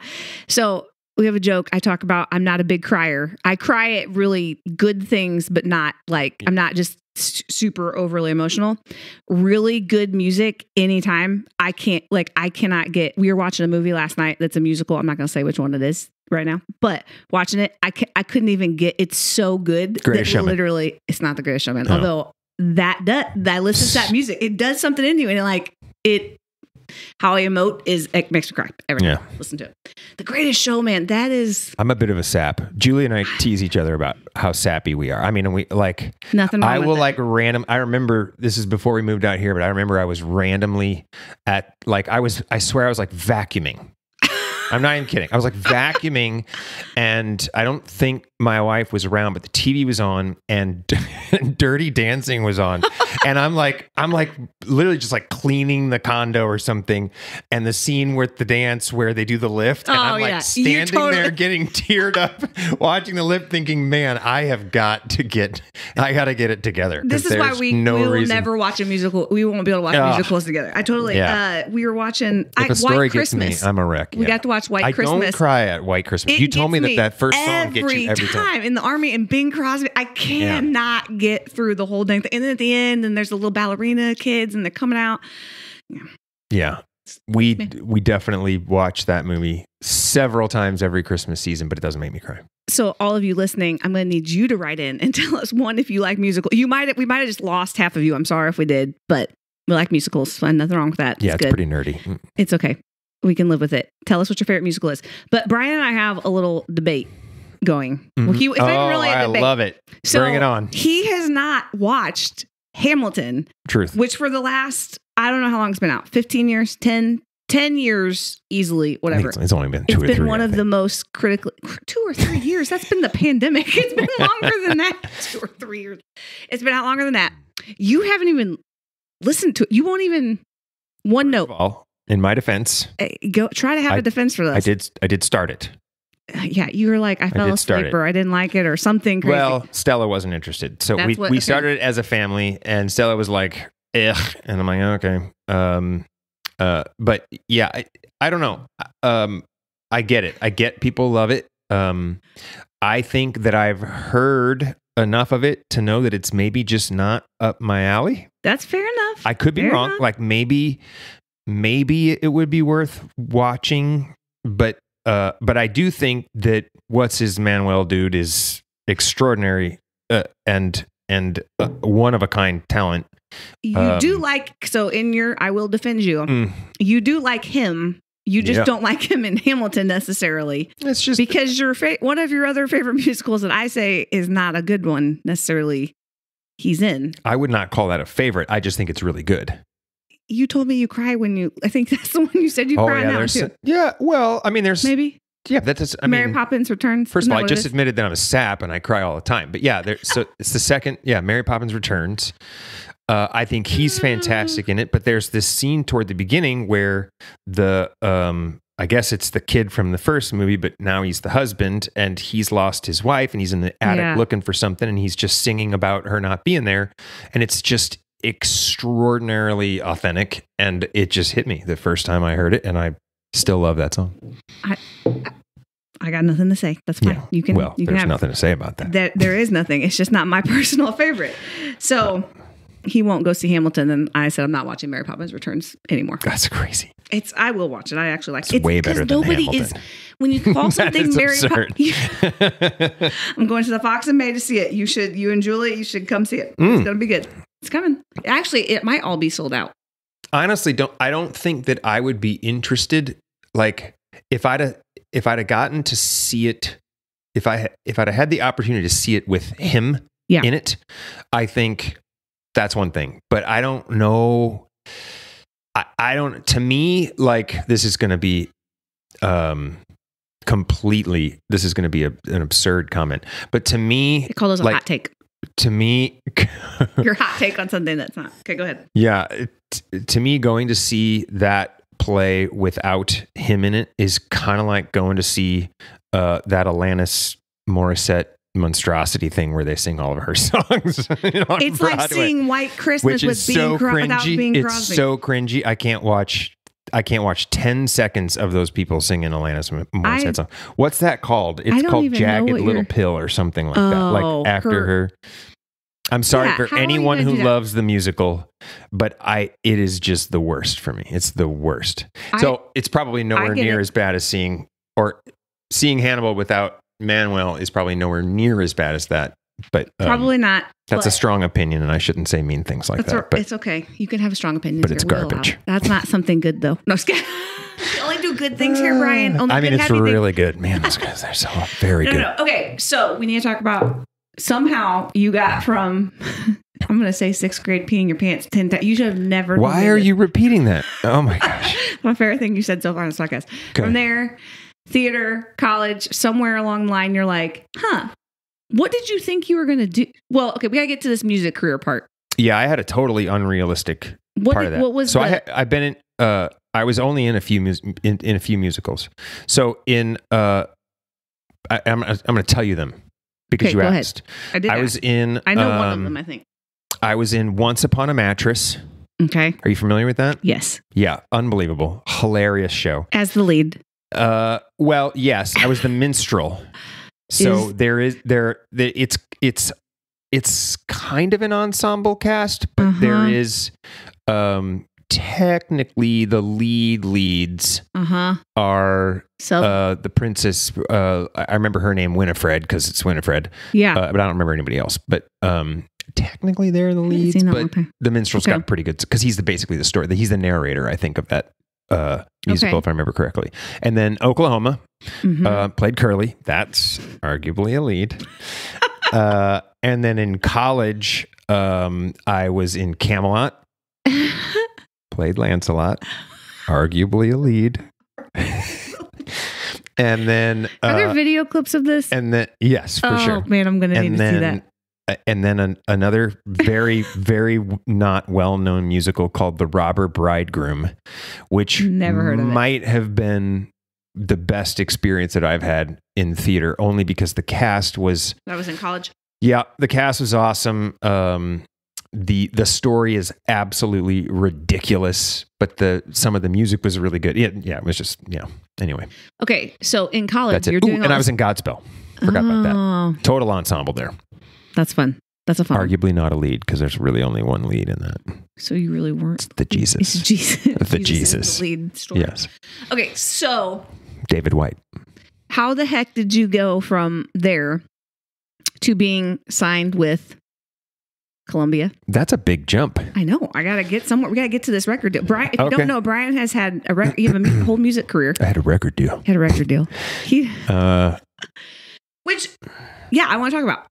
So, we have a joke. I talk about I'm not a big crier. I cry at really good things, but not like I'm not just super overly emotional. Really good music anytime. I can't like I cannot get. We were watching a movie last night that's a musical. I'm not going to say which one it is right now, but watching it, I I couldn't even get. It's so good. Greatest Showman. Literally, it's not the greatest showman. No. Although that does that listens to that music, it does something in you, and it like it. How I emote is it makes me cry every time. Yeah. Listen to it. The greatest showman. That is I'm a bit of a sap. Julie and I tease each other about how sappy we are. I mean, we like nothing wrong I will like random. I remember this is before we moved out here, but I remember I was randomly at like I was. I swear I was like vacuuming. I'm not even kidding. I was like vacuuming, and I don't think my wife was around, but the TV was on and Dirty Dancing was on. and I'm like, I'm like literally just like cleaning the condo or something. And the scene with the dance where they do the lift. And Oh, I'm like yeah. Standing totally- there getting teared up watching the lift, thinking, man, I have got to get, I got to get it together. This is why we, no we will reason. never watch a musical. We won't be able to watch Ugh. musicals together. I totally. Yeah. Uh, we were watching I, White Christmas. me, I'm a wreck. We yeah. got to watch White I Christmas. don't cry at White Christmas. It you told me that that first song gets you every time. in the army and Bing Crosby. I cannot get through the whole dang thing. And then at the end, and there's the little ballerina kids, and they're coming out. Yeah. We we definitely watch that movie several times every Christmas season, but it doesn't make me cry. So all of you listening, I'm going to need you to write in and tell us one if you like musical. You might we might have just lost half of you. I'm sorry if we did, but we like musicals. Fun, nothing wrong with that. Yeah, it's it's, pretty nerdy. It's okay. We can live with it. Tell us what your favorite musical is. But Bryan and I have a little debate going. Well, he, it's not oh, really a I love it. So Bring it on. He has not watched Hamilton, Truth. which for the last, I don't know how long it's been out 15 years, 10, 10 years easily, whatever. It's, it's only been It's two or been three. one I of the most critically, two or three years. That's been the pandemic. It's been longer than that. Two or three years. It's been out longer than that. You haven't even listened to it. You won't even one First note. all, in my defense, Uh, Go try to have a I- defense for this. I did I did start it. Yeah, you were like, I fell start asleep or I didn't like it or something crazy. Well, Stella wasn't interested, so That's we what- we okay. started it as a family, and Stella was like, "Ugh," and I'm like, "Okay." Um, uh, but yeah, I, I don't know. Um, I get it. I get people love it. Um, I think that I've heard enough of it to know that it's maybe just not up my alley. That's fair enough. I could be Fair wrong. enough. Like maybe, maybe it would be worth watching, but uh, but I do think that what's his Manuel dude is extraordinary uh, and and uh, one of a kind talent. you do um, like so in your I will defend you. Mm, You do like him. You just Yeah. don't like him in Hamilton necessarily it's just because your fa- one of your other favorite musicals that I say is not a good one necessarily. He's in. I would not call that a favorite. I just think it's really good. You told me you cry when you. I think that's the one you said you oh cry yeah, now too. yeah. Well, I mean, there's Maybe yeah. That's I Mary mean, Poppins Returns. First of all, I just admitted that I'm a sap and I cry all the time. But yeah, there, so it's the second. Yeah, Mary Poppins Returns. Uh, I think he's fantastic in it. But there's this scene toward the beginning where the um, I guess it's the kid from the first movie, but now he's the husband and he's lost his wife and he's in the attic Yeah. looking for something and he's just singing about her not being there. And it's just extraordinarily authentic. And it just hit me the first time I heard it. And I still love that song. I got nothing to say. That's fine. Yeah. You can. well, you can there's have nothing to say about that. that there is nothing. It's just not my personal favorite. So he won't go see Hamilton, and I said I'm not watching Mary Poppins Returns anymore. That's crazy. It's I will watch it. I actually like It's it. way 'cause better than nobody Hamilton. is when you call something Mary. Poppins. I'm going to the Fox and May to see it. You should. You and Julie. You should come see it. Mm. It's gonna be good. It's coming. Actually, it might all be sold out. honestly don't I don't think that I would be interested like if I'd have, if I'd have gotten to see it if I if I'd have had the opportunity to see it with him Yeah. in it I think that's one thing but I don't know I, I don't to me like this is going to be um completely this is going to be a, an absurd comment but to me They call those a hot take. To me Your hot take on something that's not. Okay, go ahead. Yeah, t- to me, going to see that play without him in it is kind of like going to see uh, that Alanis Morissette monstrosity thing where they sing all of her songs. you know, on It's like seeing White Christmas with is Bing so Cro- without cringy. Bing It's so cringy. I can't watch. I can't watch ten seconds of those people singing Alanis Morissette I- song. What's that called? It's called Jagged Little you're- Pill or something like that. Oh, Like after her- her. I'm sorry Yeah, for how are you anyone who loves the musical, but I it is just the worst for me. It's the worst. I- so it's probably nowhere near it. as bad as seeing or seeing Hamilton without Manuel is probably nowhere near as bad as that. But um, Probably not. that's a strong opinion, and I shouldn't say mean things like that. But it's okay. You can have a strong opinion. but it's garbage. That's not something good though. No, just kidding. we only do good things here, Bryan. Only I mean, good, it's happy things. really good, man. Those guys, they're so very No, good. no, no. Okay, so we need to talk about somehow you got from. I'm going to say sixth grade peeing your pants ten times. You should have never. Why are it. you repeating that? Oh my gosh! My favorite thing you said so far on this podcast. Okay. From there, theater, college, somewhere along the line, you're like, huh. What did you think you were going to do? Well, okay, we got to get to this music career part. Yeah, I had a totally unrealistic What, part did- of that. what was so? the, I ha- I've been in. Uh, I was only in a few mus- in, in a few musicals. So in uh, I, I'm I'm going to tell you them because Okay, you go ahead. asked. I did I ask. was in. I know one of um, them, I think. I was in Once Upon a Mattress. Okay. Are you familiar with that? Yes. Yeah, unbelievable, hilarious show. As the lead. Uh, well, yes, I was the minstrel. So Is- there is there, it's it's it's kind of an ensemble cast, but there Uh-huh. is um technically the lead leads Uh huh. are So, uh the princess uh I remember her name Winifred because it's Winifred. yeah. Uh, but I don't remember anybody else. But um technically they're the leads, seen that one but the minstrel's Okay. got pretty good because he's the basically the story. He's the narrator, I think, of that uh, musical, Okay. if I remember correctly. And then Oklahoma Mhm. uh, played Curly. That's arguably a lead. uh, and then in college, um, I was in Camelot, played Lancelot, arguably a lead. and then, Are there uh, video clips of this? and then yes, for sure. oh, sure man, I'm going to need and to see that. And then an, another very very not well known musical called The Robber Bridegroom, which Never heard of it. might have been the best experience that I've had in theater, only because the cast was That was in college. yeah the cast was awesome. Um, the the story is absolutely ridiculous, but the some of the music was really good. Yeah, yeah, it was just yeah. Anyway, Okay, so in college, that's it. you're Ooh, and I was in Godspell. Forgot about that. Oh, Total ensemble there. That's fun. That's a fun. Arguably not a lead because there's really only one lead in that. So you really weren't The It's Jesus. Jesus. The is Jesus. the lead story. Yes. Okay, so David White. how the heck did you go from there to being signed with Columbia? That's a big jump. I know. I gotta get somewhere. We gotta get to this record deal. Bryan, if you Okay. don't know, Bryan has had a rec- you have a whole music career. I had a record deal. Had a record deal. He, Uh, which, yeah, I want to talk about.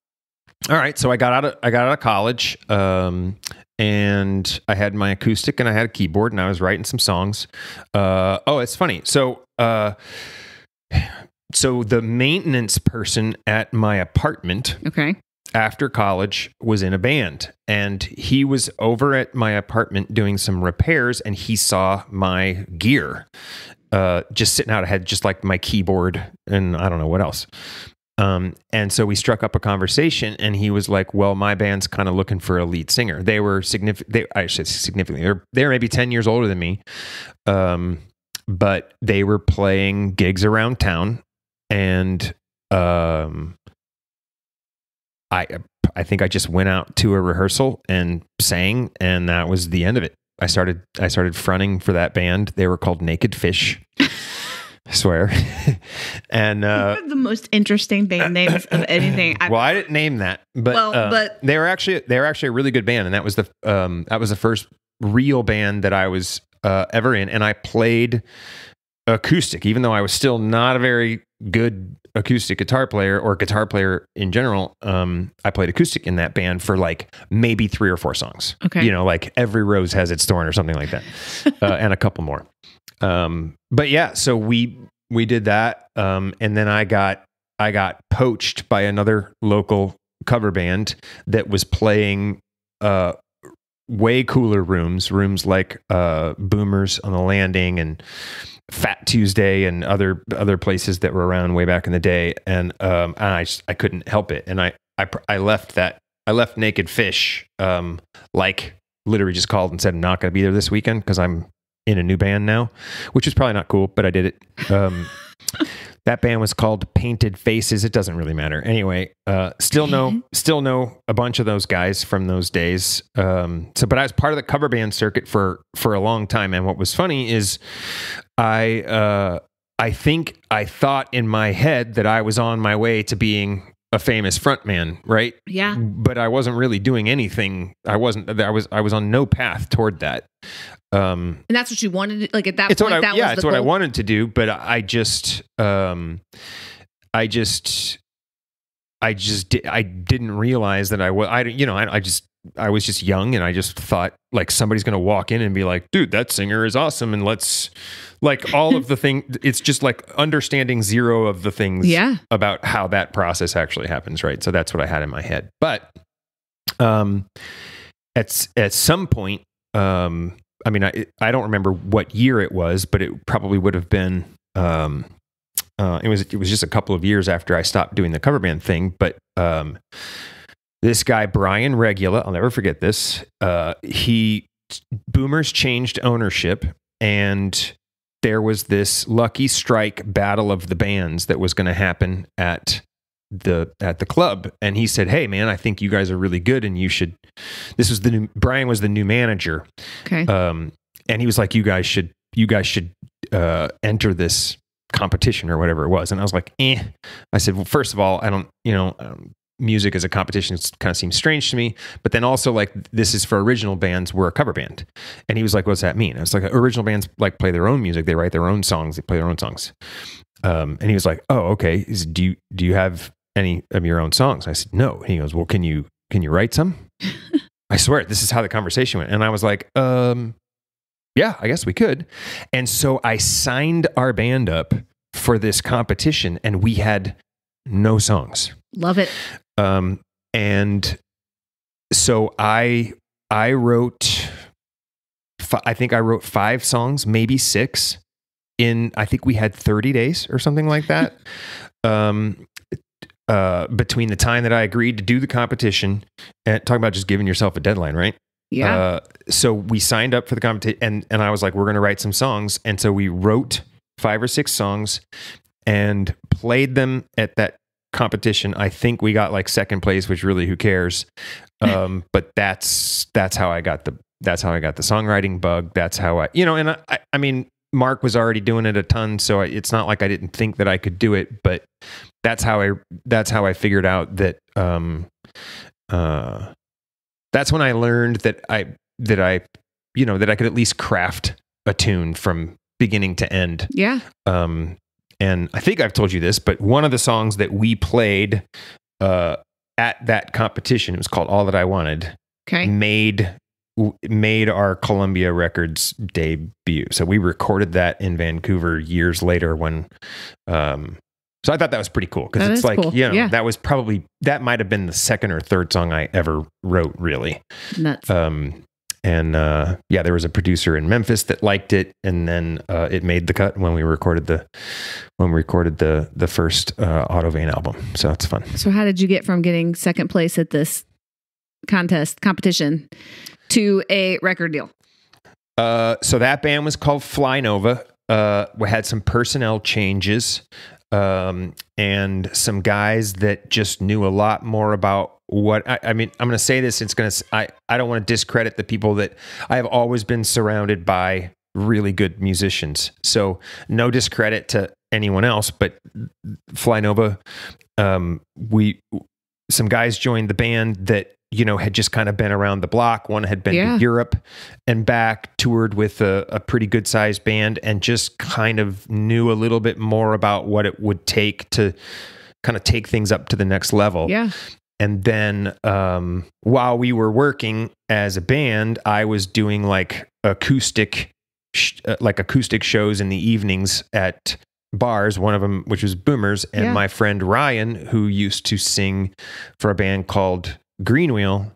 All right. So I got out of I got out of college, um, and I had my acoustic and I had a keyboard and I was writing some songs. Uh, oh, it's funny. So uh, so the maintenance person at my apartment Okay. after college was in a band and he was over at my apartment doing some repairs and he saw my gear uh, just sitting out ahead just like my keyboard and i don't know what else um, and so we struck up a conversation and he was like well my band's kind of looking for a lead singer they were significant they i should say significantly they're, they're maybe 10 years older than me um, but they were playing gigs around town and um, I I think I just went out to a rehearsal and sang, and that was the end of it. I started I started fronting for that band. They were called Naked Fish. I swear. and uh, the most interesting band names of anything. I've well, I didn't name that, but Well, uh, but- they were actually they were actually a really good band, and that was the um, that was the first real band that I was uh, ever in, and I played acoustic, even though I was still not a very good acoustic guitar player or guitar player in general. Um, I played acoustic in that band for like maybe three or four songs. Okay. you know, like every rose has its thorn or something like that, uh, and a couple more. Um, but yeah, so we we did that, um, and then I got I got poached by another local cover band that was playing uh, way cooler rooms, rooms like uh, Boomers on the Landing and Fat Tuesday and other other places that were around way back in the day, and um, and I just, I couldn't help it, and I I I left that I left Naked Fish um, like literally just called and said I'm not going to be there this weekend because I'm in a new band now, which is probably not cool, but I did it. Um, that band was called Painted Faces. It doesn't really matter. Anyway, uh, still know, still know a bunch of those guys from those days. Um, so, but I was part of the cover band circuit for for a long time. And what was funny is, I uh, I think I thought in my head that I was on my way to being a famous frontman, right? yeah. But I wasn't really doing anything. I wasn't. I was. I was on no path toward that. Um, And that's what you wanted. To, like at that it's point, I, that yeah, was it's what I wanted to do, but I just, um, I just, I just, di- I didn't realize that I was, I, you know, I, I just, I was just young and I just thought like somebody's going to walk in and be like, dude, that singer is awesome. And let's like all of the thing. It's just like understanding zero of the things Yeah. about how that process actually happens. Right. So that's what I had in my head. But, um, at, at some point, um, I mean, I, I don't remember what year it was, but it probably would have been, um, uh, it was, it was just a couple of years after I stopped doing the cover band thing. But, um, this guy brian regula i'll never forget this uh, he boomers changed ownership and there was this lucky strike battle of the bands that was going to happen at the at the club and he said hey man i think you guys are really good and you should this was the new brian was the new manager Okay. um, and he was like, "You guys should, you guys should uh, enter this competition or whatever it was." And I was like, "Eh." I said, "Well, first of all, I don't, you know, um, music as a competition kind of seems strange to me. But then also, like, this is for original bands. We're a cover band." And he was like, "What's that mean?" I was like, "Original bands like play their own music. They write their own songs. They play their own songs." Um, and he was like, "Oh, okay. Do you do you have any of your own songs?" I said, "No." And he goes, "Well, can you can you write some?" I swear, this is how the conversation went. And I was like, um, yeah, I guess we could. And so I signed our band up for this competition and we had no songs. Love it. Um, and so I, I wrote, I think I wrote five songs, maybe six in, I think we had 30 days or something like that. um, uh, between the time that I agreed to do the competition and talking about just giving yourself a deadline, right? Yeah. Uh, so we signed up for the competition, and and I was like, we're going to write some songs, and so we wrote five or six songs and played them at that competition. I think we got like second place, which really who cares? Um, but that's that's how I got the that's how I got the songwriting bug. That's how I you know, and I I- mean. Mark was already doing it a ton, so I, it's not like I didn't think that I could do it, but that's how I that's how I figured out that um uh that's when I learned that I that I you know that I could at least craft a tune from beginning to end. yeah. Um and I think I've told you this, but one of the songs that we played uh at that competition, it was called All That I Wanted, Okay. made made our Columbia Records debut. So we recorded that in Vancouver years later when um so I thought that was pretty cool because it's like, cool. you know, Yeah. that was probably that might have been the second or third song I ever wrote really. Nuts. Um and uh yeah, there was a producer in Memphis that liked it and then uh it made the cut when we recorded the when we recorded the the first uh Autovane album. So it's fun. so how did you get from getting second place at this contest competition to a record deal? Uh, so that band was called Fly Nova. Uh, we had some personnel changes um, and some guys that just knew a lot more about what I, I mean. I'm going to say this. It's going to. I I don't want to discredit the people that I have always been surrounded by really good musicians. So no discredit to anyone else, but Fly Nova. Um, we some guys joined the band that you know had just kind of been around the block. One had been Yeah. to Europe and back, toured with a, a pretty good sized band, and just kind of knew a little bit more about what it would take to kind of take things up to the next level. Yeah. And then um, while we were working as a band, I was doing like acoustic, sh- uh, like acoustic shows in the evenings at bars. One of them, which was Boomers, and Yeah. my friend Ryan, who used to sing for a band called Greenwheel,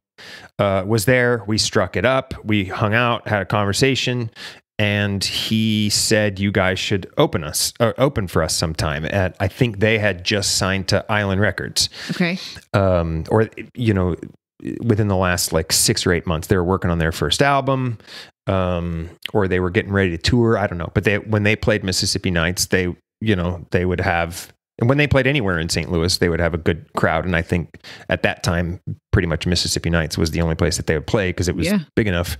uh, was there. We struck it up. We hung out, had a conversation, and he said, "You guys should open us, or open for us sometime." At I think they had just signed to Island Records Okay. um, or you know, within the last like six or eight months, they were working on their first album, um, or they were getting ready to tour. I don't know, but they when they played Mississippi Nights, they you know they would have. And when they played anywhere in St. Louis, they would have a good crowd. And I think at that time, pretty much Mississippi Nights was the only place that they would play because it was Yeah. big enough.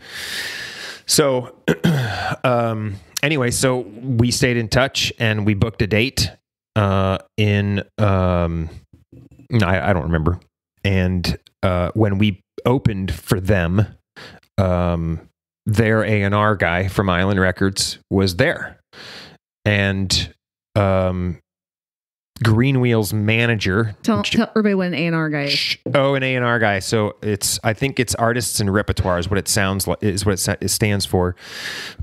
So, um, anyway, so we stayed in touch and we booked a date uh, in um, I, I don't remember. And uh, when we opened for them, um, their A and R guy from Island Records was there, and um, Greenwheel's manager. Tell, tell everybody what an A&R guy is. Oh, an A and R guy. So it's I think it's artists and repertoire is what it sounds like is what it, sa- it stands for.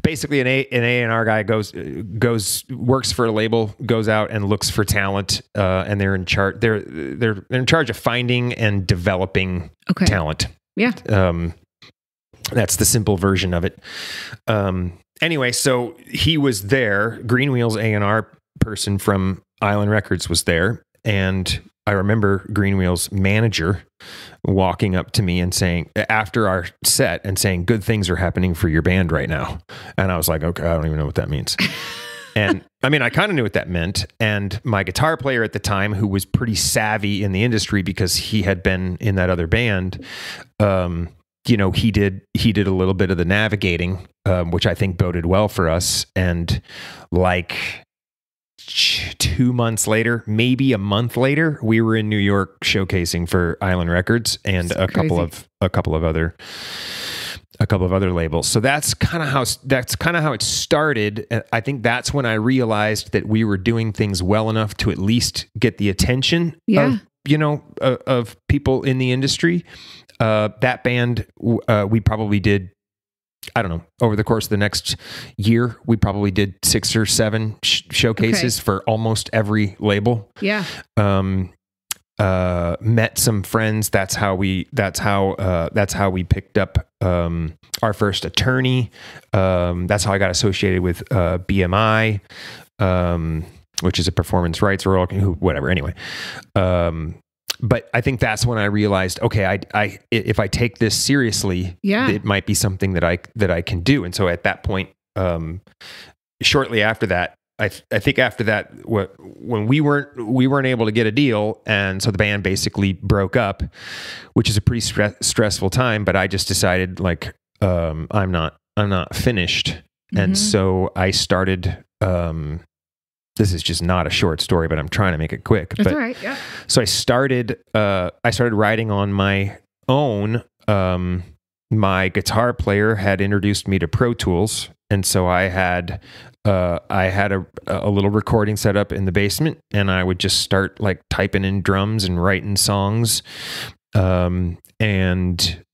Basically, an A an A and R guy goes goes works for a label, goes out and looks for talent, uh, and they're in charge. They're they're they're in charge of finding and developing Okay. talent. Yeah. Um, that's the simple version of it. Um, anyway, so he was there. Greenwheel's A and R person from Island Records was there, and I remember Greenwheel's manager walking up to me and saying after our set and saying, "Good things are happening for your band right now," and I was like, "Okay, I don't even know what that means." and I mean, I kind of knew what that meant. And my guitar player at the time, who was pretty savvy in the industry because he had been in that other band, um, you know, he did he did a little bit of the navigating, um, which I think boded well for us. And like two months later, maybe a month later, we were in New York showcasing for Island Records and So a couple of a couple of other a couple of other labels. So that's kind of how that's kind of how it started. I think that's when I realized that we were doing things well enough to at least get the attention Yeah. of you know uh, of people in the industry. Uh, that band, uh, we probably did. I don't know. Over the course of the next year, we probably did six or seven sh- showcases for almost every label Yeah. um uh met some friends that's how we that's how uh that's how we picked up um our first attorney um that's how i got associated with uh bmi um which is a performance rights or whatever anyway um but i think that's when i realized okay i i if i take this seriously Yeah. it might be something that i that i can do and so at that point um shortly after that I, th- I think after that wh- when we weren't we weren't able to get a deal and so the band basically broke up which is a pretty stre- stressful time but I just decided like um, I'm not I'm not finished and Mhm. so I started um, this is just not a short story but I'm trying to make it quick That's but all right. Yeah. so I started uh, I started writing on my own. Um, my guitar player had introduced me to Pro Tools, and so I had uh, I had a a little recording set up in the basement, and I would just start like typing in drums and writing songs. Um, and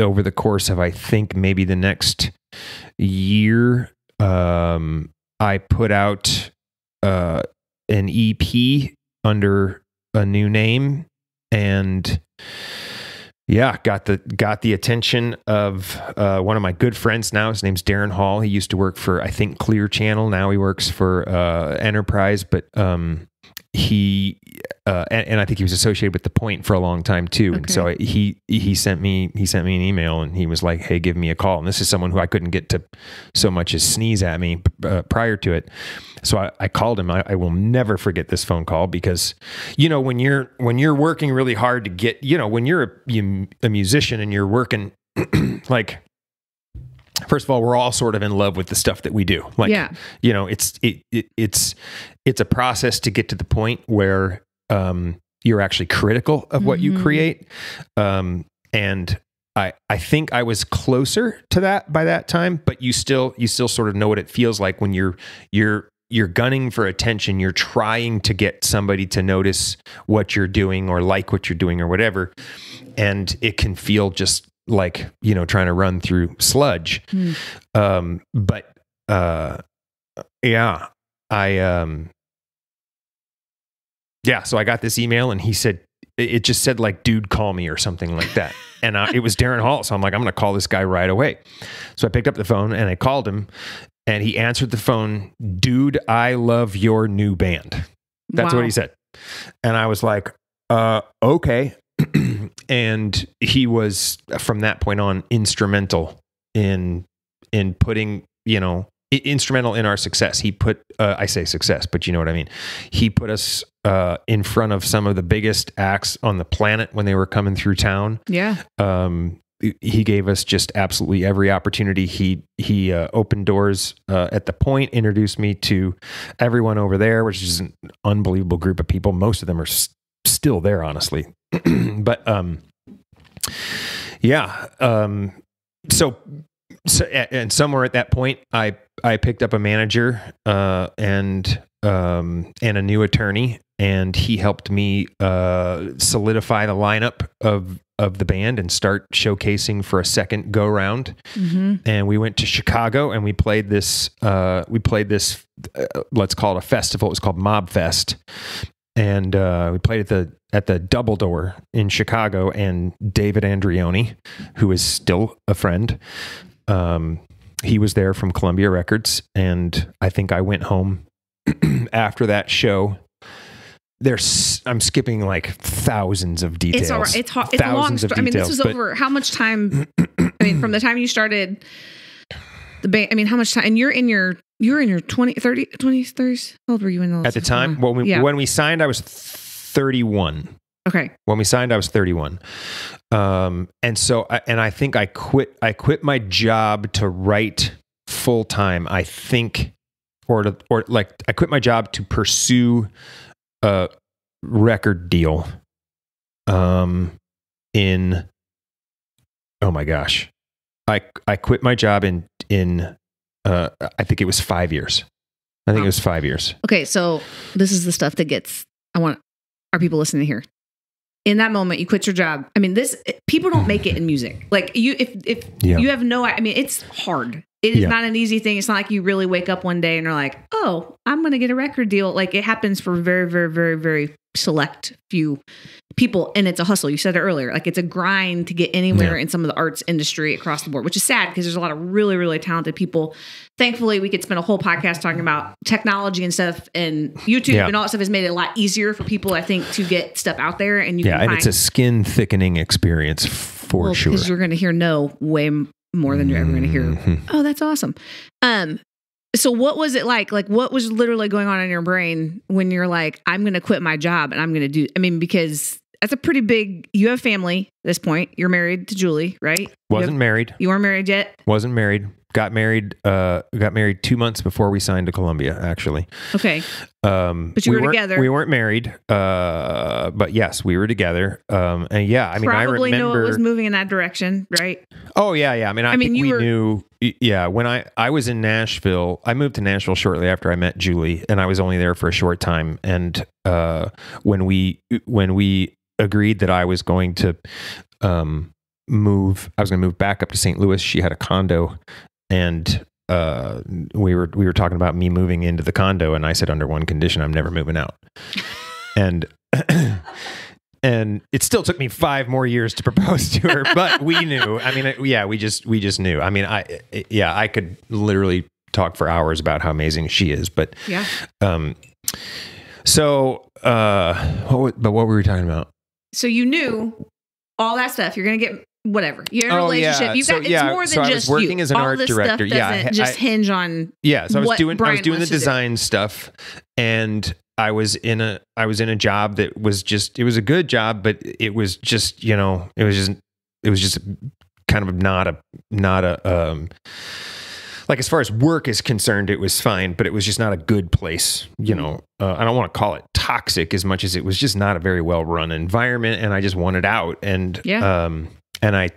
over the course of I think maybe the next year, um, I put out uh, an EP under a new name and yeah got the got the attention of uh, one of my good friends now. His name's darren hall. He used to work for i think clear channel. Now he works for uh, enterprise but um, he uh, and, and i think he was associated with the point for a long time too and so he he sent me he sent me an email and he was like hey give me a call and this is someone who i couldn't get to so much as sneeze at me uh, prior to it so I, I called him. I, I will never forget this phone call because, you know, when you're when you're working really hard to get, you know, when you're a, you, a musician and you're working, like, first of all, we're all sort of in love with the stuff that we do. Like, Yeah. you know, it's it, it it's it's a process to get to the point where um, you're actually critical of what you Mhm. create, um, and I, I think I was closer to that by that time, but you still you still sort of know what it feels like when you're you're you're gunning for attention, you're trying to get somebody to notice what you're doing or like what you're doing or whatever. And it can feel just like, you know, trying to run through sludge. Hmm. Um, but uh yeah, I um yeah, so I got this email and he said it just said like dude call me or something like that. And uh, it was darren hall so i'm like i'm gonna call this guy right away. So i picked up the phone and i called him and he answered the phone dude i love your new band. That's Wow. what he said. And i was like uh okay. And he was from that point on instrumental in in putting you know instrumental in our success he put uh, i say success but you know what i mean he put us uh, in front of some of the biggest acts on the planet when they were coming through town Yeah. um, he gave us just absolutely every opportunity. He he uh, opened doors uh, at the point, introduced me to everyone over there, which is an unbelievable group of people. Most of them are s- still there, honestly. but um, yeah. Um, so so and somewhere at that point, I I picked up a manager uh, and um, and a new attorney and he helped me uh, solidify the lineup of of the band and start showcasing for a second go round. Mm-hmm. And we went to Chicago and we played this. Uh, we played this. Uh, let's call it a festival. It was called Mob Fest, and uh, we played at the at the Double Door in Chicago. And David Andrioni, who is still a friend, um, he was there from Columbia Records, and I think I went home after that show. There's, I'm skipping like thousands of details. It's all right. It's hard. It's a long story. I mean, this was over how much time? I mean, from the time you started the band. I mean, how much time? And you're in your you're in your 20, 30, 20s, 30s. How old were you in those? At the time, when we yeah. when we signed, I was 31. okay. When we signed, I was 31. Um, and so, I, and I think I quit. I quit my job to write full time. I think, or to, or like, I quit my job to pursue a record deal. Um, in, oh my gosh, I I quit my job in in, uh, I think it was five years. I think Wow. it was five years. Okay. So this is the stuff that gets. I want our people listening here. In that moment, you quit your job. I mean, this people don't make it in music. Like you, if if Yeah. you have no, I mean, it's hard. It is Yeah. not an easy thing. It's not like you really wake up one day and are like, "Oh, I'm going to get a record deal." Like it happens for very, very, very, very select few people, and it's a hustle. You said it earlier. Like it's a grind to get anywhere Yeah. in some of the arts industry across the board, which is sad because there's a lot of really, really talented people. Thankfully, we could spend a whole podcast talking about technology and stuff, and YouTube Yeah. and all that stuff has made it a lot easier for people, I think, to get stuff out there. And you can yeah, and it's a skin thickening experience for well, sure. because you're going to hear no way more than you're ever going to hear. Mhm. Oh, that's awesome. Um, so what was it like? Like, what was literally going on in your brain when you're like, I'm going to quit my job and I'm going to do? I mean, because that's a pretty big. You have family at this point. You're married to Julie, right? Wasn't have- married. You weren't married yet. Wasn't married. Got married. Uh, got married two months before we signed to Columbia. Actually, Okay. um, But you we were weren't- together. We weren't married. Uh, but yes, we were together. Um, and yeah, I mean, Probably I remember. it was moving in that direction, right? Oh yeah, yeah. I mean, I, I mean, you we were- knew. Yeah, when I I was in Nashville, I moved to Nashville shortly after I met Julie, and I was only there for a short time. And uh, when we when we agreed that I was going to um, move, I was going to move back up to St. Louis. She had a condo, and uh, we were we were talking about me moving into the condo, and I said under one condition, I'm never moving out. and and it still took me five more years to propose to her, but we knew. I mean, yeah, we just we just knew. I mean, I yeah, I could literally talk for hours about how amazing she is, but Yeah. um, so uh, what, but what were we talking about? So you knew all that stuff. You're going to get whatever. You're in a Oh, relationship. yeah. You've So, got, it's yeah, more than so I was just working you. as an all art director. Yeah, I- just hinge on Yeah, so I was doing I was doing the to do. design stuff, and I was in a I was in a job that was just it was a good job, but it was just you know it was just it was just kind of not a not a um like as far as work is concerned, it was fine, but it was just not a good place. You know, uh, I don't want to call it toxic as much as it was just not a very well run environment, and I just wanted out. And Yeah. um, and I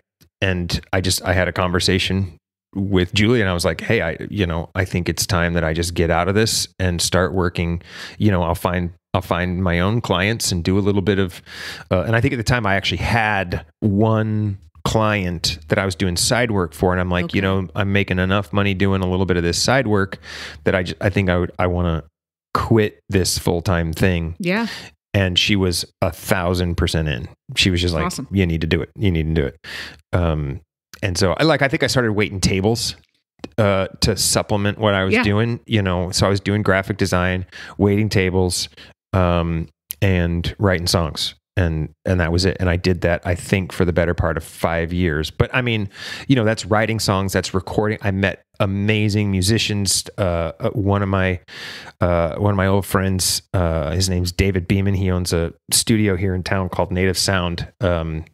and I just I had a conversation with Julie, and I was like, hey, I you know I think it's time that I just get out of this and start working. You know, I'll find I'll find my own clients and do a little bit of. Uh, and I think at the time I actually had one client that I was doing side work for, and I'm like, you know, I'm making enough money doing a little bit of this side work that I just, I think I would I want to quit this full time thing. Yeah. And she was a thousand percent in. She was just like, Awesome. you need to do it. You need to do it. Um, and so I like I think I started waiting tables uh, to supplement what I was Yeah. doing. You know, so I was doing graphic design, waiting tables, um, and writing songs. And and that was it. And I did that, I think, for the better part of five years. But I mean, you know, that's writing songs, that's recording. I met amazing musicians. Uh, uh, one of my uh, one of my old friends, uh, his name's David Beeman. He owns a studio here in town called Native Sound. Um,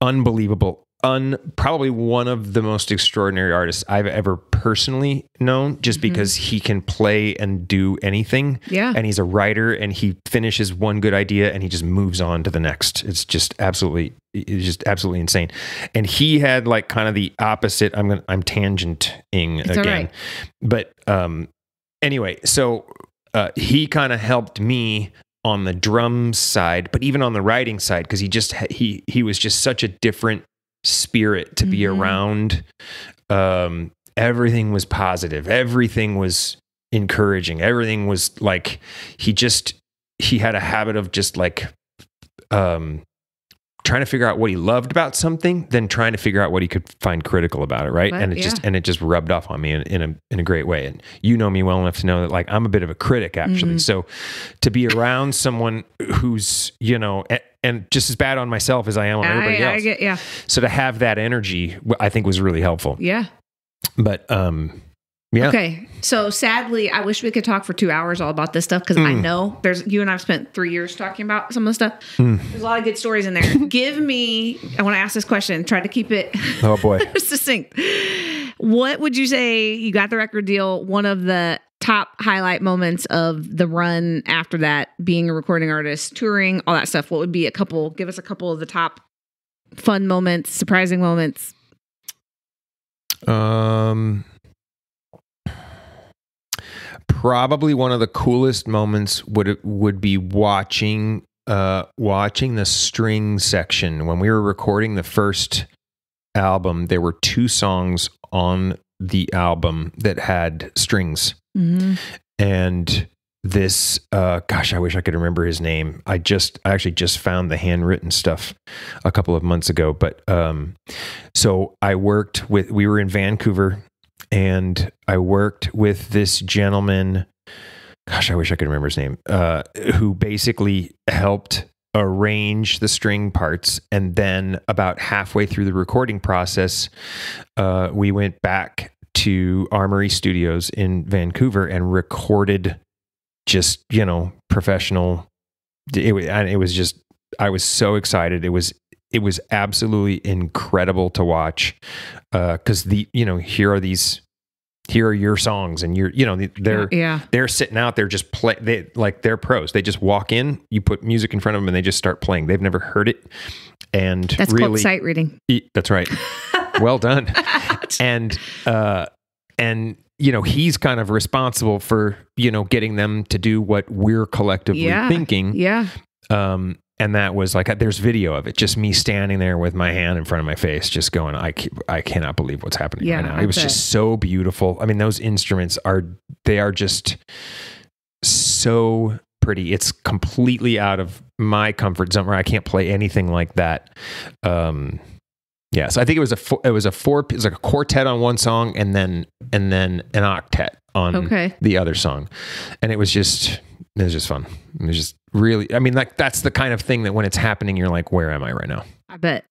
unbelievable. Un, probably one of the most extraordinary artists I've ever personally known, just because he can play and do anything. Yeah. and he's a writer and he finishes one good idea and he just moves on to the next. It's just absolutely it's just absolutely insane. And he had like kind of the opposite. I'm gonna i'm tangenting It's again. right. but um anyway so uh he kind of helped me on the drums side, but even on the writing side, because he just he he was just such a different spirit to be Mhm. around. Um, everything was positive. Everything was encouraging. Everything was like he just he had a habit of just like um trying to figure out what he loved about something, then trying to figure out what he could find critical about it, right? Right, and it just and it just rubbed off on me in, in a in a great way. And you know me well enough to know that like I'm a bit of a critic actually. Mhm. So to be around someone who's you know and, just as bad on myself as I am on everybody I, else. I get, yeah, so to have that energy, I think was really helpful. yeah. But um, yeah, Okay. So sadly, I wish we could talk for two hours all about this stuff because I Mm. know there's you and I've spent three years talking about some of the stuff. Mm. There's a lot of good stories in there. Give me, I want to ask this question, try to keep it oh boy, succinct. What would you say you got the record deal? One of the top highlight moments of the run after that, being a recording artist, touring, all that stuff. What would be a couple? Give us a couple of the top fun moments, surprising moments. Um, probably one of the coolest moments would would be watching uh watching the string section when we were recording the first album. There were two songs on the album that had strings, Mm-hmm. and this uh gosh i wish i could remember his name i just i actually just found the handwritten stuff a couple of months ago but um so i worked with we were in vancouver and i worked with this gentleman gosh i wish i could remember his name uh who basically helped arrange the string parts and then about halfway through the recording process uh we went back to armory studios in vancouver and recorded just you know professional it, and it was just i was so excited it was it was absolutely incredible to watch uh, because the you know here are these here are your songs and you're you know they're yeah. they're sitting out there just play they like they're pros they just walk in you put music in front of them and they just start playing they've never heard it and That's really called sight reading. E- That's right. well done. and uh and you know, he's kind of responsible for, you know, getting them to do what we're collectively Yeah. thinking. Yeah. Um and that was like there's video of it just me standing there with my hand in front of my face just going I I cannot believe what's happening Yeah, right now. It was just so beautiful. I mean those instruments are they are just so pretty. It's completely out of my comfort zone where I can't play anything like that. Um, yeah, so I think it was a four, it was a four it was like a quartet on one song and then and then an octet on Okay. the other song, and it was just it was just fun. It was just really. I mean, like that's the kind of thing that when it's happening, you're like, where am I right now? I bet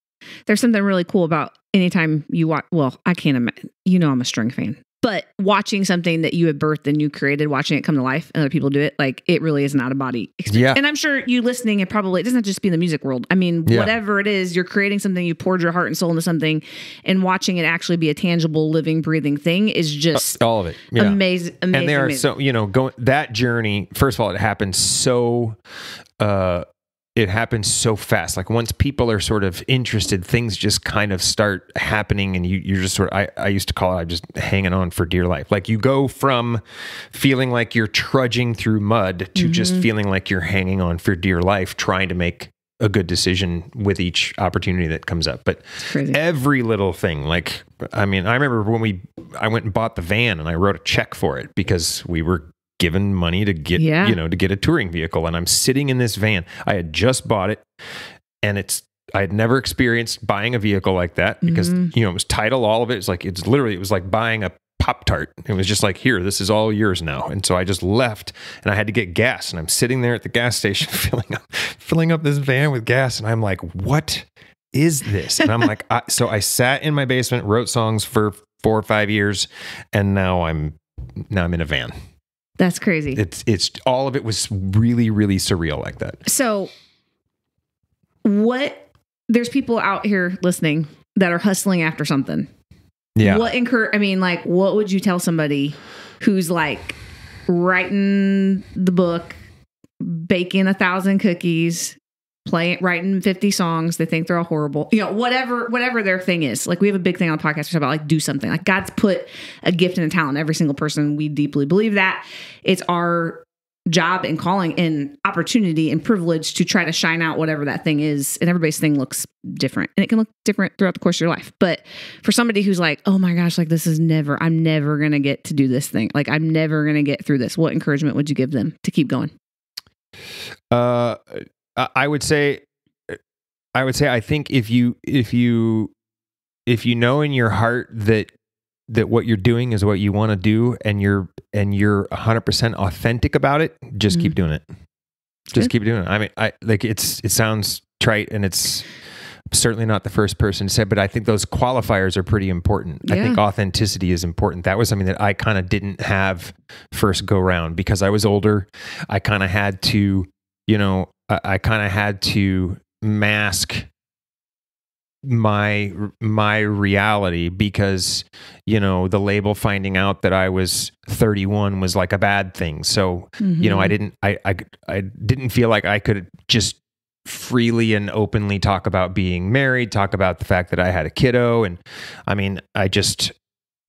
there's something really cool about anytime you watch. Well, I can't imagine. You know, I'm a string fan, but watching something that you had birthed and you created, watching it come to life, and other people do it, like it really is not a body experience. Yeah. And I'm sure you listening, it probably it doesn't just be in the music world. I mean, Yeah. whatever it is, you're creating something, you poured your heart and soul into something, and watching it actually be a tangible, living, breathing thing is just All of it. Uh, Yeah. amazing. Amazing. and there are amazing. so you know going that journey first of all it happened so uh it happens so fast. Like once people are sort of interested things just kind of start happening and you you're just sort of I, I used to call it i'm just hanging on for dear life. Like you go from feeling like you're trudging through mud to mm-hmm. just feeling like you're hanging on for dear life trying to make a good decision with each opportunity that comes up. But every little thing like i mean i remember when we i went and bought the van and i wrote a check for it because we were given money to get Yeah. you know to get a touring vehicle and i'm sitting in this van. I had just bought it and it's i had never experienced buying a vehicle like that because Mhm. you know it was title all of it. It's like it's literally it was like buying a pop tart. It was just like here this is all yours now. And so i just left and i had to get gas and i'm sitting there at the gas station filling up filling up this van with gas and i'm like what is this? And i'm like I, so i sat in my basement wrote songs for four or five years and now i'm now i'm in a van That's crazy. it's it's all of it was really really surreal like that So, what? There's people out here listening that are hustling after something. yeah What incur? I mean, like, what would you tell somebody who's like writing the book, baking a thousand cookies, playing, writing fifty songs? They think they're all horrible. You know, whatever, whatever their thing is. Like, we have a big thing on the podcast about like do something. Like, God's put a gift and a talent in every single person. We deeply believe that. It's our job and calling and opportunity and privilege to try to shine out whatever that thing is. And everybody's thing looks different and it can look different throughout the course of your life. But for somebody who's like, oh my gosh, like this is never, I'm never going to get to do this thing. Like I'm never going to get through this. What encouragement would you give them to keep going? Uh, I would say, I would say, I think if you, if you, if you know in your heart that that what you're doing is what you want to do and you're and you're 100% authentic about it just mm-hmm. keep doing it just Good. keep doing it i mean i like it's it sounds trite and it's certainly not the first person to say but i think those qualifiers are pretty important yeah. i think authenticity is important that was something that i kind of didn't have first go round because i was older i kind of had to you know i, I kind of had to mask my my reality because you know the label finding out that I was 31 was like a bad thing. So mm-hmm. you know I mm-hmm. didn't I, I I didn't feel like I could just freely and openly talk about being married, talk about the fact that I had a kiddo, and I mean I just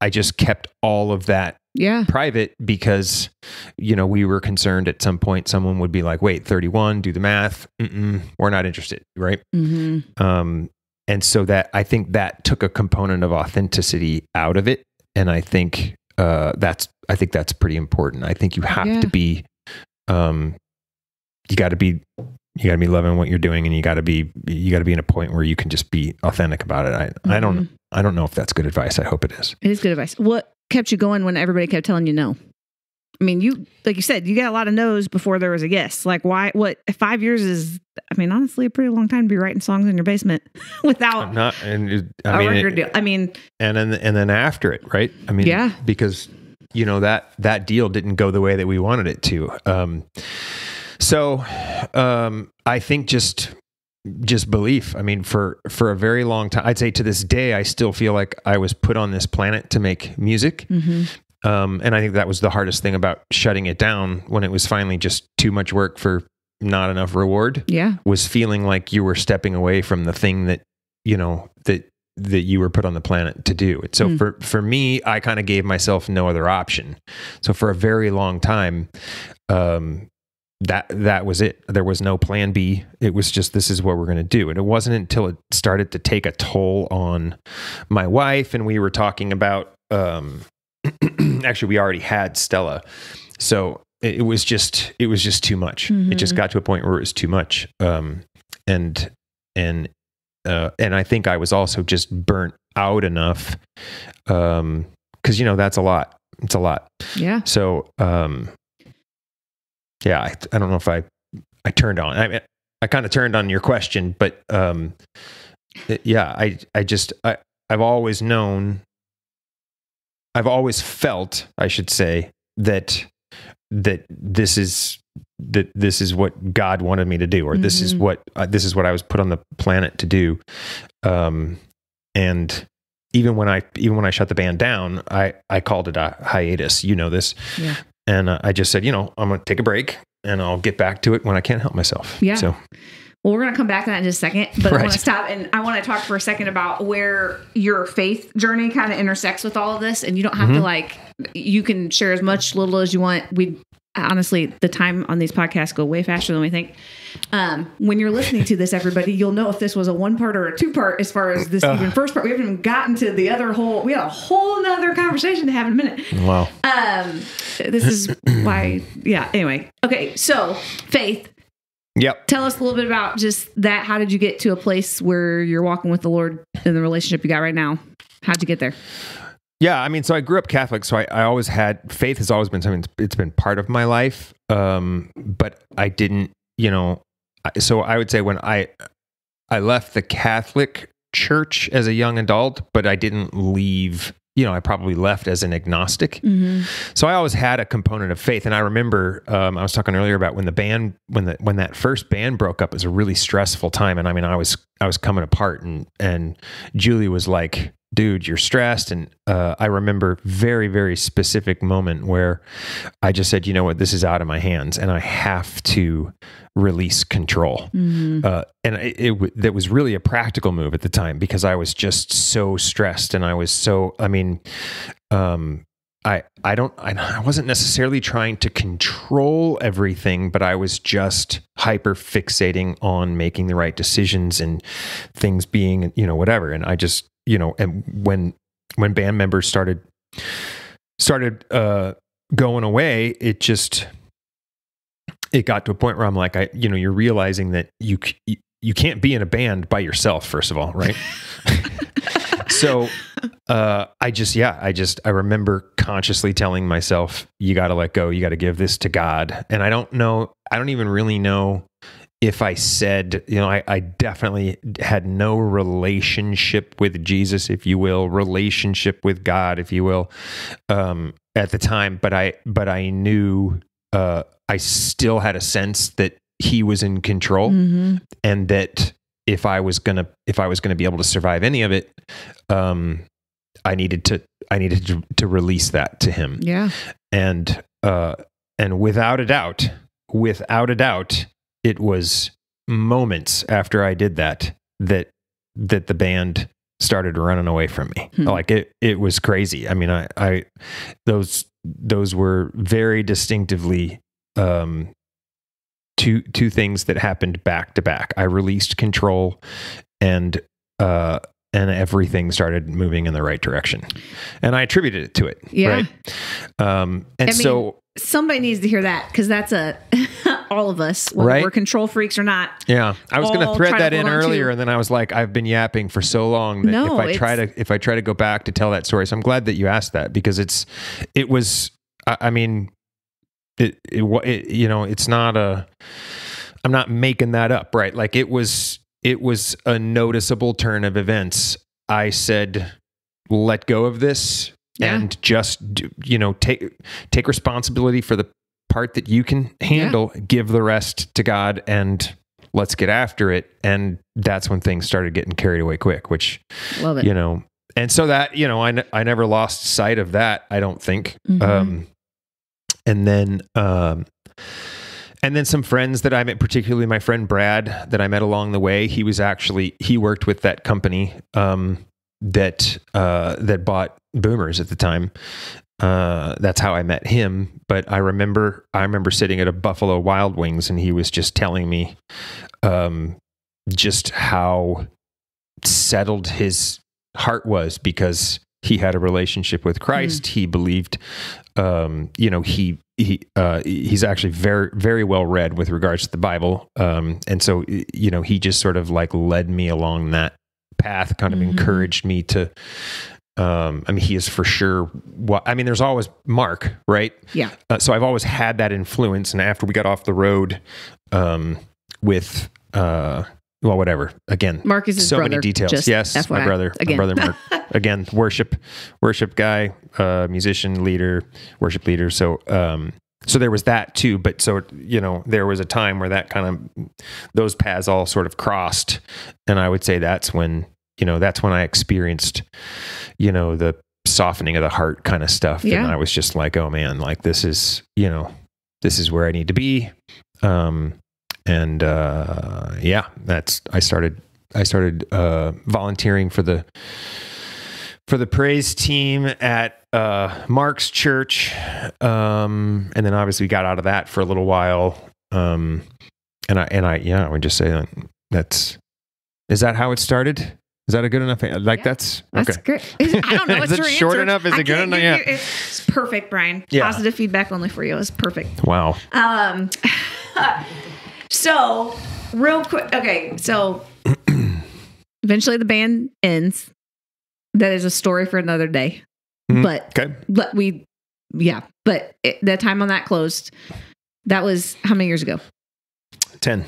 I just kept all of that yeah private because you know we were concerned at some point someone would be like wait 31 do the math Mm-mm, we're not interested right mm-hmm. um and so that I think that took a component of authenticity out of it, and I think uh, that's I think that's pretty important. I think you have yeah. to be, um, you got to be you got to be loving what you're doing, and you got to be you got to be in a point where you can just be authentic about it. I mm-hmm. I don't mm-hmm. I don't know if that's good advice. I hope it is. It is good advice. What kept you going when everybody kept telling you no? I mean, you like you said, you got a lot of no's before there was a yes. Like, why? What? Five years is, I mean, honestly, a pretty long time to be writing songs in your basement without not and it, I mean, record it, deal. I mean, and then and then after it, right? I mean, yeah, because you know that that deal didn't go the way that we wanted it to. Um, so um, I think just just belief. I mean, for for a very long time, I'd say to this day, I still feel like I was put on this planet to make music. Mm-hmm. Um, and I think that was the hardest thing about shutting it down when it was finally just too much work for not enough reward. Yeah. Was feeling like you were stepping away from the thing that, you know, that that you were put on the planet to do. And so mm. for for me, I kind of gave myself no other option. So for a very long time, um, that that was it. There was no plan B. It was just this is what we're going to do. And it wasn't until it started to take a toll on my wife and we were talking about um, actually we already had Stella. So it, it, was just it was just too much. Mm-hmm. It just mm-hmm. got to a point where it was too much. Um, and and uh, and I think I was also just burnt out enough. Um, cause you know, that's a lot. It's a lot. Yeah. So, um, yeah, I, I don't know if I, I turned on, I, I kind of turned on your question, but, um, yeah, I, I just, I, I've always known I've always felt, I should say, that that this is that this is what God wanted me to do, or mm-hmm. this is mm-hmm. what uh, this is what I was put on the planet to do. Um, and even when I even when I shut the band down, I I called it a hiatus. You know this, yeah. And uh, I just said, you know, I'm going to take a break, and I'll get back to it when I can't help myself. Yeah. So well, we're going to come back to that in just a second, but right. I want to stop and I want to talk for a second about where your faith journey kind of intersects with all of this. And you don't have mm-hmm. to like, you can share as much little as you want. We honestly, the time on these podcasts go way faster than we think. Um, when you're listening to this, everybody, you'll know if this was a one part or a two part as far as this uh, even first part. We haven't even gotten to the other whole. We have a whole nother conversation to have in a minute. Wow. Um, this is why. Yeah. Anyway. Okay. So faith Yep. Tell us a little bit about just that. How did you get to a place where you're walking with the Lord in the relationship you got right now? How'd you get there? Yeah, I mean, so I grew up Catholic, so I, I always had faith has always been something. It's been part of my life, um, but I didn't, you know. So I would say when I I left the Catholic Church as a young adult, but I didn't leave you know, I probably left as an agnostic. Mm-hmm. So I always had a component of faith. And I remember um, I was talking earlier about when the band, when the when that first band broke up, it was a really stressful time. And I mean, I was I was coming apart, and and Julie was like, dude, you're stressed. And uh, I remember very, very specific moment where I just said, you know what, this is out of my hands and I have to release control. Mm-hmm. Uh, and it, it, that was really a practical move at the time because I was just so stressed and I was so, I mean, um, I I don't I, wasn't necessarily trying to control everything, but I was just hyper fixating on making the right decisions and things being you know whatever. And I just you know and when when band members started started uh, going away, it just it got to a point where I'm like I you know you're realizing that you you can't be in a band by yourself first of all, right? so uh, I just, yeah, I just, I remember consciously telling myself, you got to let go. You got to give this to God. And I don't know, I don't even really know if I said, you know, I, I definitely had no relationship with Jesus, if you will, relationship with God, if you will, um, at the time. But I, but I knew, uh, I still had a sense that he was in control Mhm. and that if I was gonna if I was gonna be able to survive any of it, um, I needed to I needed to, to release that to him, Yeah. and uh, and without a doubt, without a doubt, it was moments after I did that that that the band started running away from me. Hmm. Like it it was crazy. I mean, I I those those were very distinctively um two two things that happened back to back. I released control and uh and everything started moving in the right direction. And I attributed it to it. Yeah. Right. Um and I mean, so Somebody needs to hear that because that's a all of us, whether Right. we're control freaks or not. Yeah, I was gonna thread try to that in on to- earlier, and then I was like, I've been yapping for so long that No, if I try to if I try to go back to tell that story, so I'm glad that you asked that because it's it was I, I mean it, it wa- it you know it's not a I'm not making that up right like it was it was a noticeable turn of events. I said, let go of this Yeah. and just do, you know take take responsibility for the part that you can handle give the rest to god and let's get after it and that's when things started getting carried away quick which Love it. you know and so that you know i, I never lost sight of that i don't think Mhm. um and then um and then some friends that I met, particularly my friend Brad, that I met along the way. He was actually he worked with that company um, that uh, that bought Boomers at the time. Uh, that's how I met him. But I remember I remember sitting at a Buffalo Wild Wings, and he was just telling me um, just how settled his heart was because he had a relationship with Christ. He believed, um, you know, he he uh, he's actually very very well read with regards to the Bible, um, and so you know he just sort of like led me along that path, kind of Mhm. encouraged me to. Um, I mean, he is for sure. What I mean, there's always Mark, right? Yeah. Uh, so I've always had that influence, and after we got off the road, um, with uh, well, whatever. Again, Mark is his so brother. many details. yes, my brother, Again. my brother Mark. Again, worship, worship guy, uh, musician, leader, worship leader. So, um, so there was that too. But so you know, there was a time where that kind of those paths all sort of crossed, and I would say that's when you know that's when I experienced, you know, the softening of the heart kind of stuff, Yeah. and I was just like, oh man, like this is you know, this is where I need to be. Um, and uh, yeah, that's I started I started uh, volunteering for the for the praise team at uh, Mark's church, um, and then obviously got out of that for a little while. Um, and I and I yeah, I would just say that that's is that how it started? Is that a good enough? Like Yeah. that's That's okay. great. Is- I don't know. Is it short answer? enough? Is I it good enough? Yeah. It's perfect, Bryan. Yeah. Positive feedback only for you. It's perfect. Wow. Um, so real quick. Okay, so eventually the band ends. That is a story for another day. Mhm. But Okay. but we, yeah. But it, the time on that closed. That was how many years ago? Ten.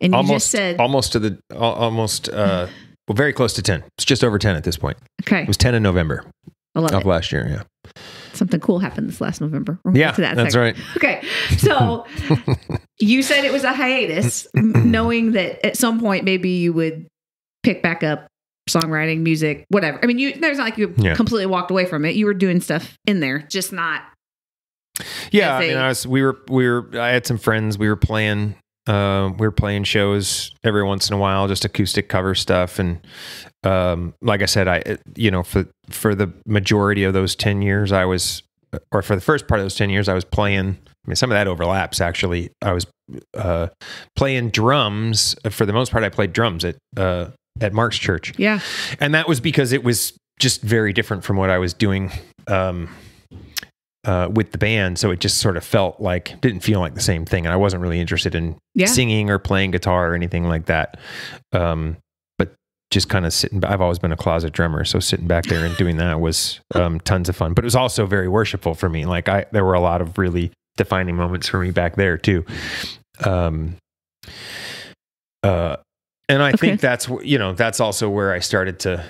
And you almost just said almost to the almost uh well very close to 10 it's just over 10 at this point okay. it was 10 in november of it. last year yeah Something cool happened this last November. We'll yeah that that's second. right Okay. So you said it was a hiatus, knowing that at some point maybe you would pick back up songwriting, music, whatever. I mean, you there's not like you Yeah. completely walked away from it. You were doing stuff in there, just not. yeah i mean i was we were we were i had some friends we were playing uh, we were playing shows every once in a while, just acoustic cover stuff, and um, like I said, I you know for for the majority of those ten years, I was or for the first part of those 10 years, I was playing. I mean, some of that overlaps actually. I was uh, playing drums. For the most part, I played drums at uh, at Mark's church. Yeah. And that was because it was just very different from what I was doing um, uh, with the band. So it just sort of felt like, didn't feel like the same thing. And I wasn't really interested in Yeah. singing or playing guitar or anything like that. Um, just kind of sitting, I've always been a closet drummer. So sitting back there and doing that was um, tons of fun. But it was also very worshipful for me. Like I, there were a lot of really defining moments for me back there too. Um, uh, and I Okay. think that's you know that's also where I started to.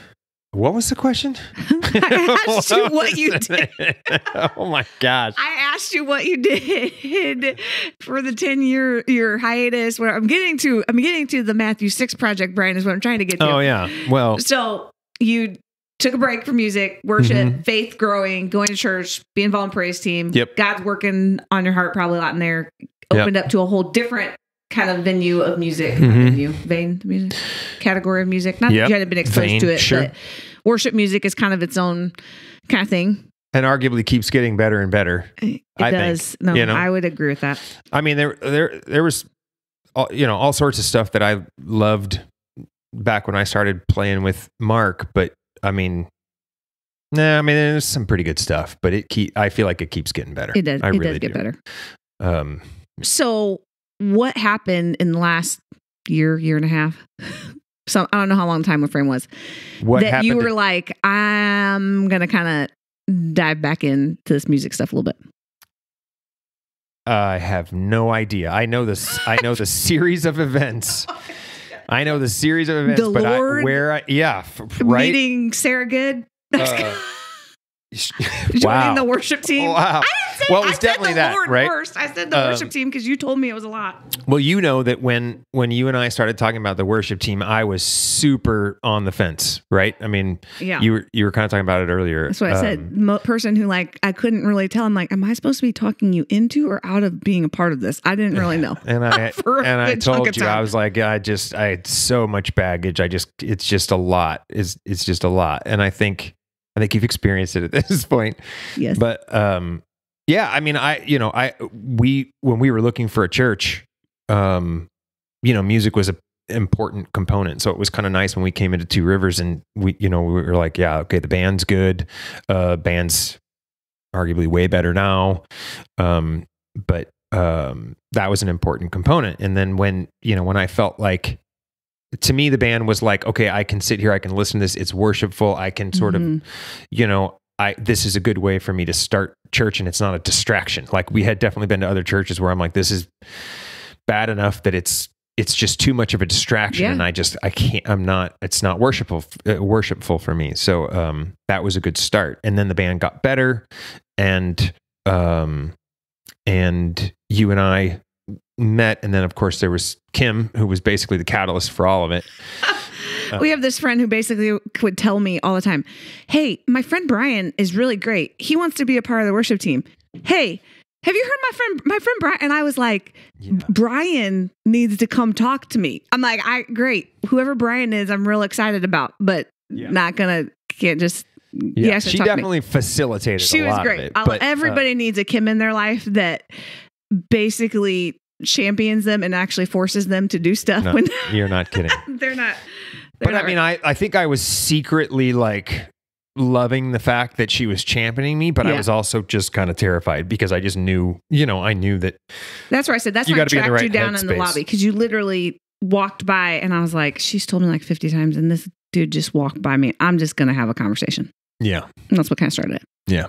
What was the question? I asked you what you did. oh my gosh! I asked you what you did for the 10 year your hiatus where I'm getting to I'm getting to the Matthew 6 project Bryan is what I'm trying to get to. Oh yeah. Well, So you took a break from music, worship, Mhm. faith growing, going to church, being involved in praise team. Yep. God's working on your heart probably a lot in there. Opened up to a whole different kind of venue of music. Not Mhm. Venue, vein music, category of music. Not Yep. that you hadn't been exposed Vein, to it, sure. but worship music is kind of its own kind of thing. and arguably keeps getting better and better. It I think, does. no, you know? I would agree with that. I mean, there there there was, all, you know, all sorts of stuff that I loved back when I started playing with Mark. But I mean, nah, I mean, there's some pretty good stuff. But it keep I feel like it keeps getting better. It does. I it really does get do. better. Um, So, what happened in the last year, year and a half? So I don't know how long time frame was. what that you were to- like, I'm gonna kind of dive back into this music stuff a little bit. I have no idea. I know this. I know the series of events. I know the series of events, The but I, where I, yeah, f- right. Meeting Sarah Good. Uh, Joining wow. the worship team. Wow. I didn't say, Well, it I was said definitely the that, Lord right? first. I said the Um, worship team because you told me it was a lot. Well, you know that when when you and I started talking about the worship team, I was super on the fence, right? I mean, Yeah. you were you were kind of talking about it earlier. That's what I said. Um, Mo- person who like I couldn't really tell. I'm like, am I supposed to be talking you into or out of being a part of this? I didn't really know. and I and I told you, I was like, I just I had so much baggage. I just it's just a lot. It's it's just a lot, and I think I think you've experienced it at this point. Yes. But um, yeah, I mean, I you know, I we when we were looking for a church, um, you know, music was a important component. So it was kind of nice when we came into Two Rivers and we, you know, we were like, yeah, okay, the band's good. Uh, band's arguably way better now. Um, but um, that was an important component. And then when you know, when I felt like to me the band was like okay i can sit here i can listen to this it's worshipful i can sort Mhm. of you know i this is a good way for me to start church and it's not a distraction like we had definitely been to other churches where i'm like this is bad enough that it's it's just too much of a distraction Yeah. and i just i can't i'm not it's not worshipful uh, worshipful for me so um that was a good start and then the band got better and um and you and i met and then of course there was kim who was basically the catalyst for all of it we have this friend who basically would tell me all the time, "Hey, my friend Bryan is really great. He wants to be a part of the worship team. Hey, have you heard my friend my friend Bryan?" And I was like, Yeah. "Bryan needs to come talk to me." I'm like, "I great. Whoever Bryan is, I'm real excited about, but Yeah. not gonna can't just yeah, she talk to me. definitely facilitated She a was lot great. of it, but, uh, everybody needs a Kim in their life that basically champions them and actually forces them to do stuff no, when you're not kidding they're not. but I mean, I, I think I was secretly like loving the fact that she was championing me, but I was also just kind of terrified because I just knew, you know, I knew that That's where I said that's You why I gotta be in the tracked right you down in the lobby because you literally walked by and I was like, she's told me like 50 times and this dude just walked by me. I'm just gonna have a conversation. yeah, And that's what kind of started it. Yeah,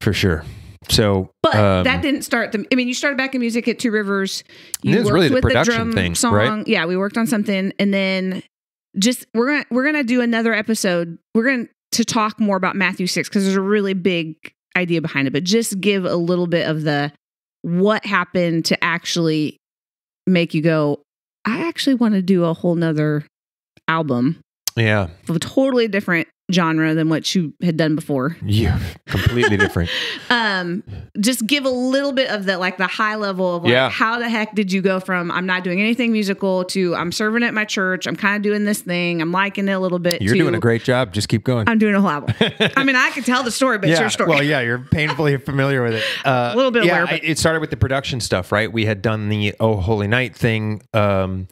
for sure. So, But um, that didn't start the. I mean, you started back in music at Two Rivers. You And it was worked really the production drum thing, song. right? Yeah, we worked on something, and then just we're gonna we're gonna do another episode. We're gonna to talk more about Matthew six because there's a really big idea behind it. But just give a little bit of the what happened to actually make you go. I actually want to do a whole nother album yeah, of a totally different genre than what you had done before. Yeah, completely different. Um, just give a little bit of the like the high level of like Yeah. how the heck did you go from I'm not doing anything musical to I'm serving at my church, I'm kind of doing this thing, I'm liking it a little bit. You're to, doing a great job. Just keep going. I'm doing a whole album. I mean, I could tell the story, but it's your story. Well, yeah, you're painfully familiar with it. Uh, A little bit Yeah, aware, I- it started with the production stuff, right? We had done the Oh Holy Night thing, um,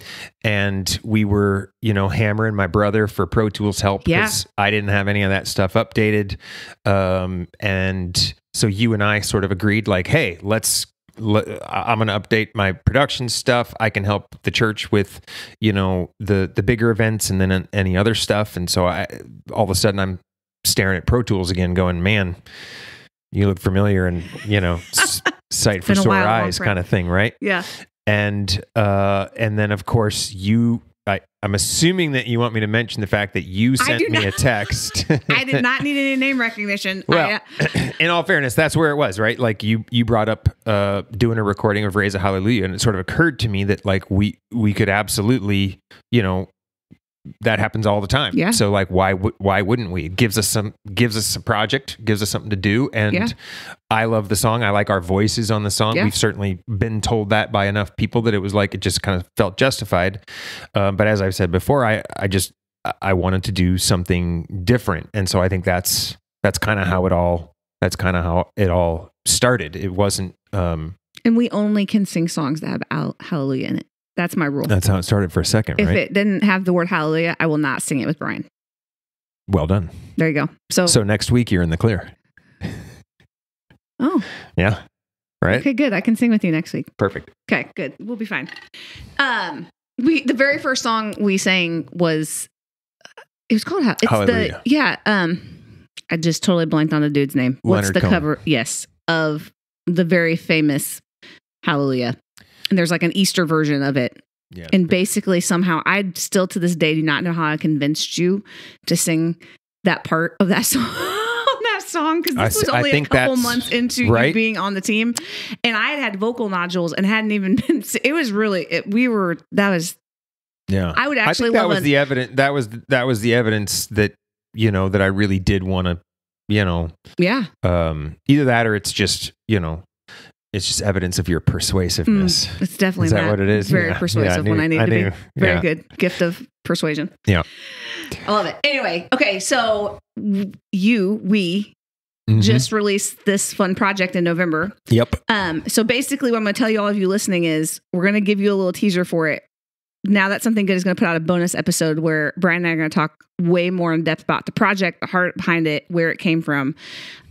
and we were, you know, hammering my brother for Pro Tools help Yeah. because I didn't have any of that stuff updated, um, and so you and I sort of agreed, like, hey, let's. let- I'm going to update my production stuff. I can help the church with, you know, the the bigger events and then any other stuff. And so I, all of a sudden, I'm staring at Pro Tools again, going, man, you look familiar and you know sight for sore eyes kind of thing right yeah. And uh and then of course you I, i'm assuming that you want me to mention the fact that you sent me a text. I did not need any name recognition. well I, in all fairness that's where it was right? Like you you brought up uh doing a recording of raise a hallelujah and it sort of occurred to me that like we we could absolutely you know that happens all the time. Yeah. So like, why would why wouldn't we? It gives us some gives us a project, gives us something to do, and Yeah. I love the song. I like our voices on the song. Yeah. We've certainly been told that by enough people that it was like it just kind of felt justified. Um, but as I've said before, I I just I wanted to do something different, and so I think that's that's kind of how it all that's kind of how it all started. It wasn't. Um, and we only can sing songs that have al- hallelujah in it. That's my rule. that's how it started for a second, if right? it didn't have the word hallelujah, I will not sing it with Bryan. well done. There you go. So, So next week you're in the clear. oh, Yeah. Right. okay, good. I can sing with you next week. Perfect. Okay, good. We'll be fine. Um, we the very first song we sang was it was called it's Hallelujah. the yeah. Um, I just totally blanked on the dude's name. What's Leonard the Cohen. cover? Yes, of the very famous Hallelujah. And there's like an Easter version of it. Yeah. And basically, somehow, I still to this day do not know how I convinced you to sing that part of that song. that song because I this was only a think couple months into right. you being on the team, and I had had vocal nodules and hadn't even been. It was really it, we were that was yeah. I would I actually think that was the evidence. That was that was the evidence that you know that I really did want to, you know, yeah um, either that or it's just you know, it's just evidence of your persuasiveness. it's definitely Is that what it is? very Yeah. persuasive Yeah, when I need to knew. be very Yeah. good gift of persuasion. Yeah. I love it. Anyway, okay, so you we Mhm. just released this fun project in November. yep. Um, so basically, what I'm going to tell you all of you listening is we're going to give you a little teaser for it. Now that something good is going to put out a bonus episode where Bryan and I are going to talk way more in depth about the project, the heart behind it, where it came from.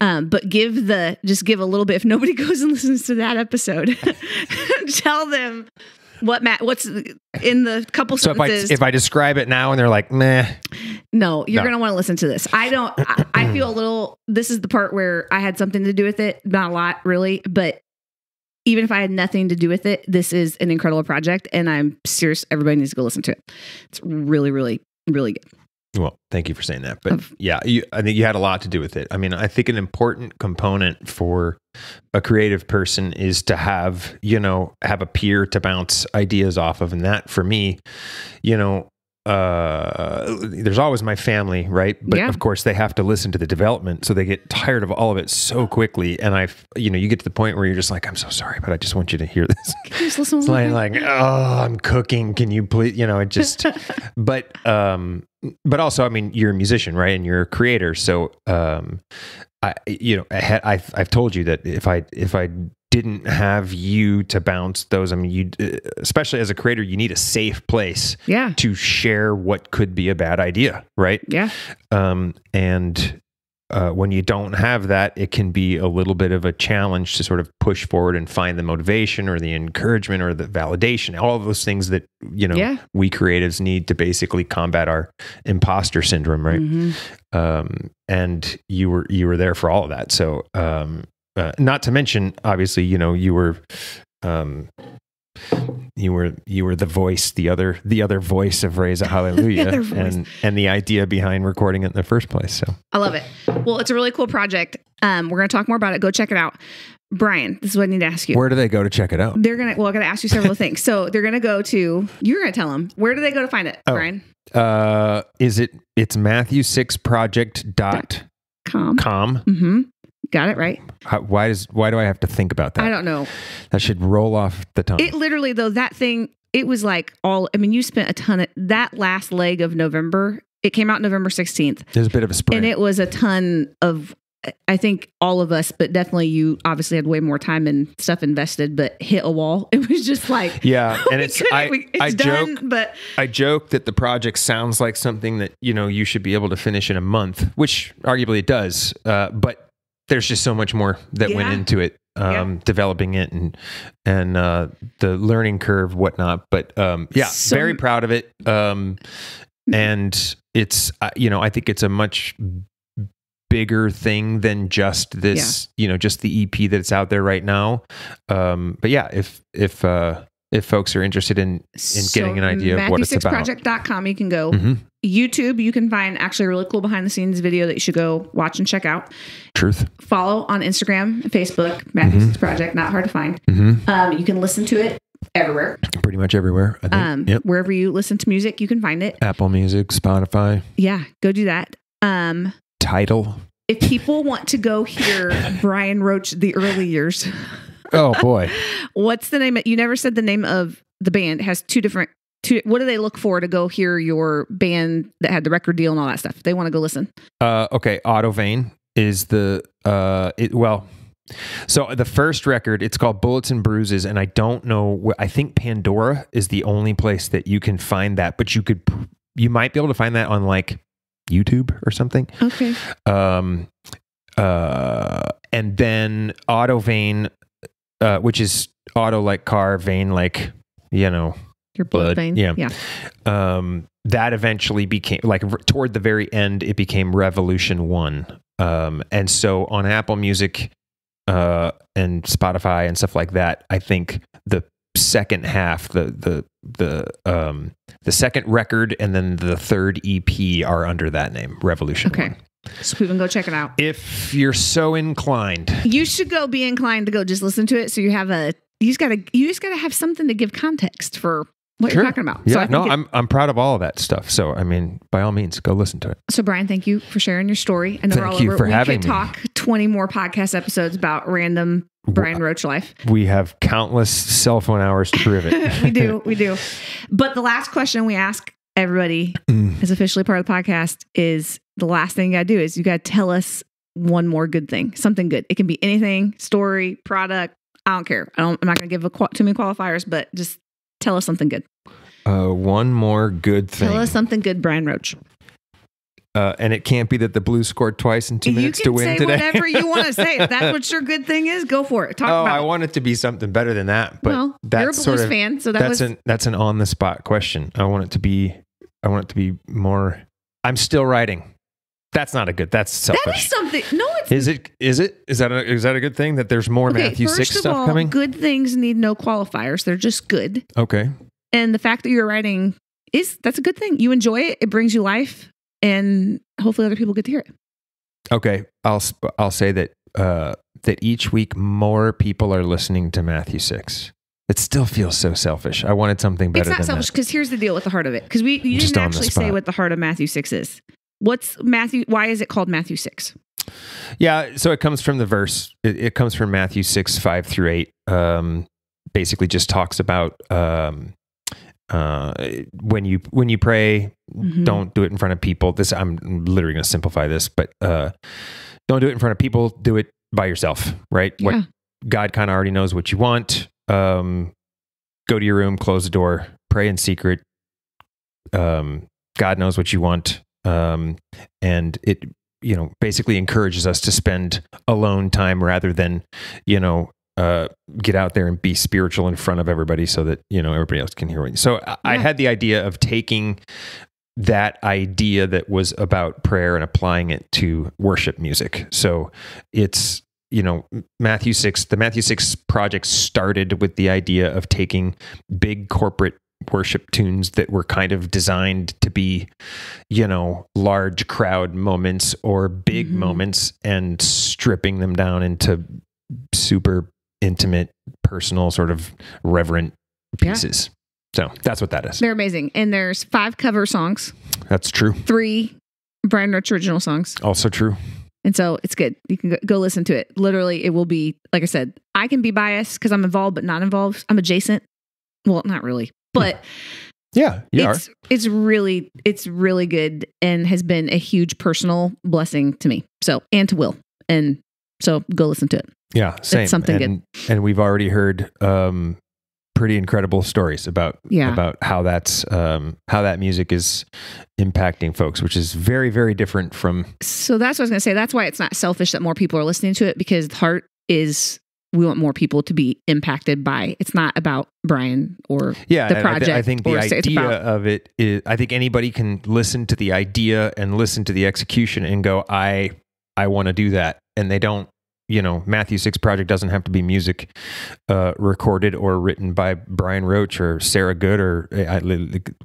Um, but give the just give a little bit. If nobody goes and listens to that episode, tell them what Matt what's in the couple So if I sentences. if I describe it now and they're like meh, No, you're No. going to want to listen to this. I don't, I, I feel a little, this is the part where I had something to do with it. Not a lot, really. But even if I had nothing to do with it, this is an incredible project. And I'm serious. Everybody needs to go listen to it. It's really, really, really good. Well, thank you for saying that. But Of- yeah, you, I think you had a lot to do with it. I mean, I think an important component for a creative person is to have, you know, have a peer to bounce ideas off of. And that for me, you know, uh, there's always my family, right? But Yeah. of course, they have to listen to the development, so they get tired of all of it so quickly. And I, you know, you get to the point where you're just like, I'm so sorry, but I just want you to hear this. Just listen It's like, like, oh, I'm cooking. Can you please? You know, it just. but um, but also, I mean, you're a musician, right? And you're a creator, so um, I, you know, I had, I've I've told you that if I if I didn't have you to bounce those, I mean, you, especially as a creator, you need a safe place? Yeah. to share what could be a bad idea, right? Yeah. um, and uh, when you don't have that, it can be a little bit of a challenge to sort of push forward and find the motivation or the encouragement or the validation, all of those things that you know Yeah. we creatives need to basically combat our imposter syndrome, right? Mhm. Um, and you were you were there for all of that. So, um, uh, not to mention, obviously, you know, you were. Um, you were you were the voice, the other the other voice of Raise a Hallelujah, other and and the idea behind recording it in the first place. So I love it. Well, it's a really cool project. Um, we're going to talk more about it. Go check it out. Bryan, this is what I need to ask you. Where do they go to check it out? they're gonna. Well, I gotta ask you several things. So they're gonna go to. You're gonna tell them. Where do they go to find it, Oh. Bryan? Uh, is it? It's Matthew6project.com. Com. Mm-hmm. Got it right. How, why does why do I have to think about that? I don't know. that should roll off the tongue. It literally though that thing. It was like all. I mean, you spent a ton of that last leg of November. It came out November 16th. There's a bit of a sprint. And it was a ton of, I think all of us, but definitely you obviously had way more time and stuff invested, but hit a wall. It was just like, yeah, and it's I, we- it's I done, joke but I joke that the project sounds like something that you know you should be able to finish in a month, which arguably it does. Uh, but there's just so much more that went into it, um, developing it and and uh, the learning curve, whatnot. But um, yeah, So- very proud of it. Um, and it's uh, you know I think it's a much bigger thing than just this you know just the ep that's out there right now um but yeah if if uh if folks are interested in in getting an idea of what it's about Matthew6project.com, you can go. Mhm. YouTube, you can find actually a really cool behind the scenes video that you should go watch and check out. truth Follow on Instagram, Facebook, Matthew Mm-hmm. Project, not hard to find. hmm Um, you can listen to it everywhere. pretty much everywhere I think. Um, yep Wherever you listen to music, you can find it. apple music spotify Yeah, go do that. Um, title if people want to go hear Bryan Roach the early years, oh boy what's the name? Of, You never said the name of the band. It has two different. Two, what do they look for to go hear your band that had the record deal and all that stuff? They want to go listen. Uh, okay, Auto Vein is the uh, it, well. So the first record, it's called Bullets and Bruises, and I don't know. I think Pandora is the only place that you can find that, but you could, you might be able to find that on like YouTube or something. Okay. Um, uh, and then Auto Vein, uh, which is auto like car, vein like you know Your blood, Blood, yeah. Yeah. um, that eventually became like toward the very end it became revolution one um, and so on apple music uh, and spotify and stuff like that i think the second half the the the um the second record and then the third ep are under that name revolution Okay. One. So people can go check it out. if you're so inclined You should go be inclined to go just listen to it. So you have a, you just gotta, you just gotta have something to give context for what Sure. you're talking about. so yeah think no it- i'm i'm proud of all of that stuff so i mean by all means go listen to it So Bryan, thank you for sharing your story. And we're Thank all you over. for we having could me. talk 20 more podcast episodes about random Bryan Roach life. we have countless cell phone hours to prove it we do, we do. But the last question we ask everybody Mm. is officially part of the podcast is the last thing you gotta do is you gotta tell us one more good thing, something good. It can be anything, story, product. I don't care. I don't, I'm not gonna give a too many qualifiers, but just tell us something good. Uh, one more good thing. Tell us something good, Bryan Roach. uh, and it can't be that the Blues scored twice in two You minutes to win say today. whatever you want to say. If that's what your good thing is, go for it. Talk oh, I it. want it to be something better than that. But well, that's you're a sort Blues of fan, so that that's was an that's an on the spot question. I want it to be. I want it to be more. I'm still writing. That's not a good. That's that is selfish. That is something. No, it's Is it? Is it? Is that a, is that a good thing that there's more okay. Matthew first six of stuff all, coming? good things need no qualifiers. They're just good. Okay. And the fact that you're writing is that's a good thing. You enjoy it. It brings you life, and hopefully other people get to hear it. Okay. I'll I'll say that uh, that each week more people are listening to Matthew six. It still feels so selfish. I wanted something better it's not than selfish because here's the deal with the heart of it. Because we you Just didn't actually say spot. what the heart of Matthew six is. What's Matthew? Why is it called Matthew six? Yeah, so it comes from the verse. It, it comes from Matthew six five through eight. Um, basically, just talks about um, uh, when you when you pray, Mhm. don't do it in front of people. This I'm literally going to simplify this, but uh, don't do it in front of people. Do it by yourself, right? Yeah. What God kind of already knows what you want. Um, go to your room, close the door, pray in secret. Um, God knows what you want, um, and it you know basically encourages us to spend alone time rather than you know uh, get out there and be spiritual in front of everybody so that you know everybody else can hear what you. So I, I had the idea of taking that idea that was about prayer and applying it to worship music. So it's you know Matthew 6 the Matthew 6 project started with the idea of taking big corporate worship tunes that were kind of designed to be you know large crowd moments or big Mhm. moments and stripping them down into super intimate, personal, sort of reverent Yeah. pieces. So that's what that is. They're amazing. And there's five cover songs, That's true. three Bryan Roach original songs. Also true. And so it's good. You can go, go listen to it. Literally, it will be, like I said, I can be biased because I'm involved, but not involved. I'm adjacent. Well, not really, but Yeah, you are. it's it's really it's really good and has been a huge personal blessing to me. So and to Will. And so go listen to it. Yeah, same. something and, And we've already heard um, pretty incredible stories about Yeah. about how that's um, how that music is impacting folks, which is very very different from So that's what I was gonna say. That's why it's not selfish that more people are listening to it because the heart is we want more people to be impacted by. It's not about Bryan or yeah the and I thi- I, think the idea about- of it is I think anybody can listen to the idea and listen to the execution and go I I want to do that and they don't you know Matthew Six Project doesn't have to be music uh, recorded or written by Bryan Roach or Sarah Good or I,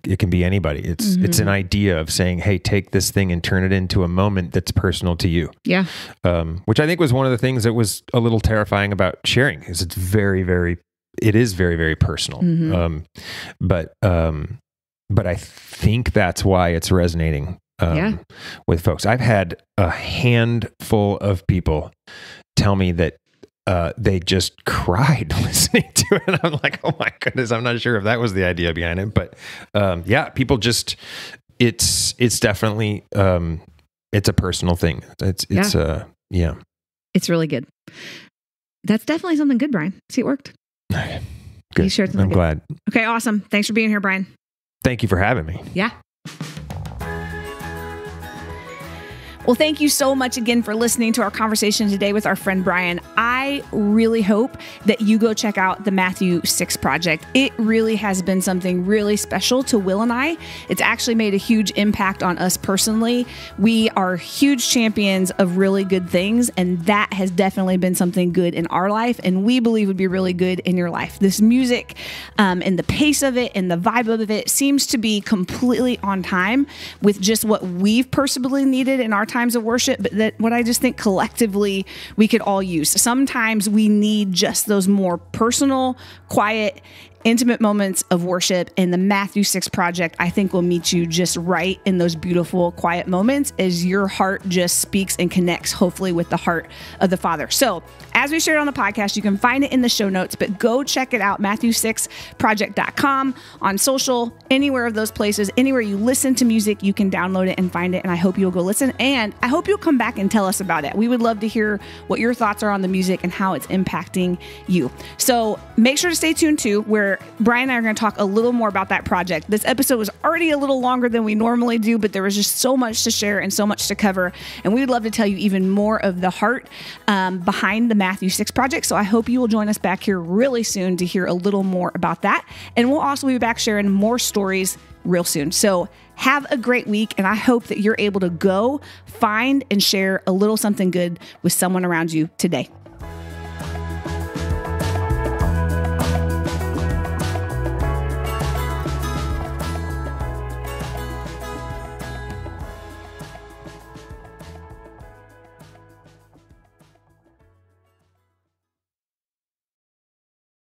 it can be anybody. It's it's Mm-hmm. an idea of saying, hey, take this thing and turn it into a moment that's personal to you. yeah. Um, which I think was one of the things that was a little terrifying about sharing, is it's very very it is very very personal. Mhm. Um, but um, but I think that's why it's resonating. Um, Yeah. with folks. I've had a handful of people tell me that uh, they just cried listening to it. And I'm like, oh my goodness, I'm not sure if that was the idea behind it, but um, yeah, people just it's it's definitely um, it's a personal thing. It's it's uh yeah. It's really good. That's definitely something good, Bryan. See, it worked. Good. You shared I'm good. glad. Okay, awesome. Thanks for being here, Bryan. Thank you for having me. Yeah. Well, thank you so much again for listening to our conversation today with our friend Bryan. I really hope that you go check out the Matthew 6 project. It really has been something really special to Will and I. It's actually made a huge impact on us personally. We are huge champions of really good things, and that has definitely been something good in our life, and we believe would be really good in your life. This music um, and the pace of it and the vibe of it seems to be completely on time with just what we've personally needed in our times of worship, but that what I just think collectively we could all use. Sometimes we need just those more personal, quiet, intimate moments of worship and the Matthew 6 project I think will meet you just right in those beautiful quiet moments as your heart just speaks and connects hopefully with the heart of the Father. So, as we shared on the podcast, you can find it in the show notes, but go check it out matthew6project.com on social, anywhere of those places, anywhere you listen to music, you can download it and find it and I hope you'll go listen and I hope you'll come back and tell us about it. We would love to hear what your thoughts are on the music and how it's impacting you. So, make sure to stay tuned too Bryan and I are going to talk a little more about that project. This episode was already a little longer than we normally do, but there was just so much to share and so much to cover. And we would love to tell you even more of the heart um, behind the Matthew 6 project. So I hope you will join us back here really soon to hear a little more about that. And we'll also be back sharing more stories real soon. So have a great week. And I hope that you're able to go find and share a little something good with someone around you today.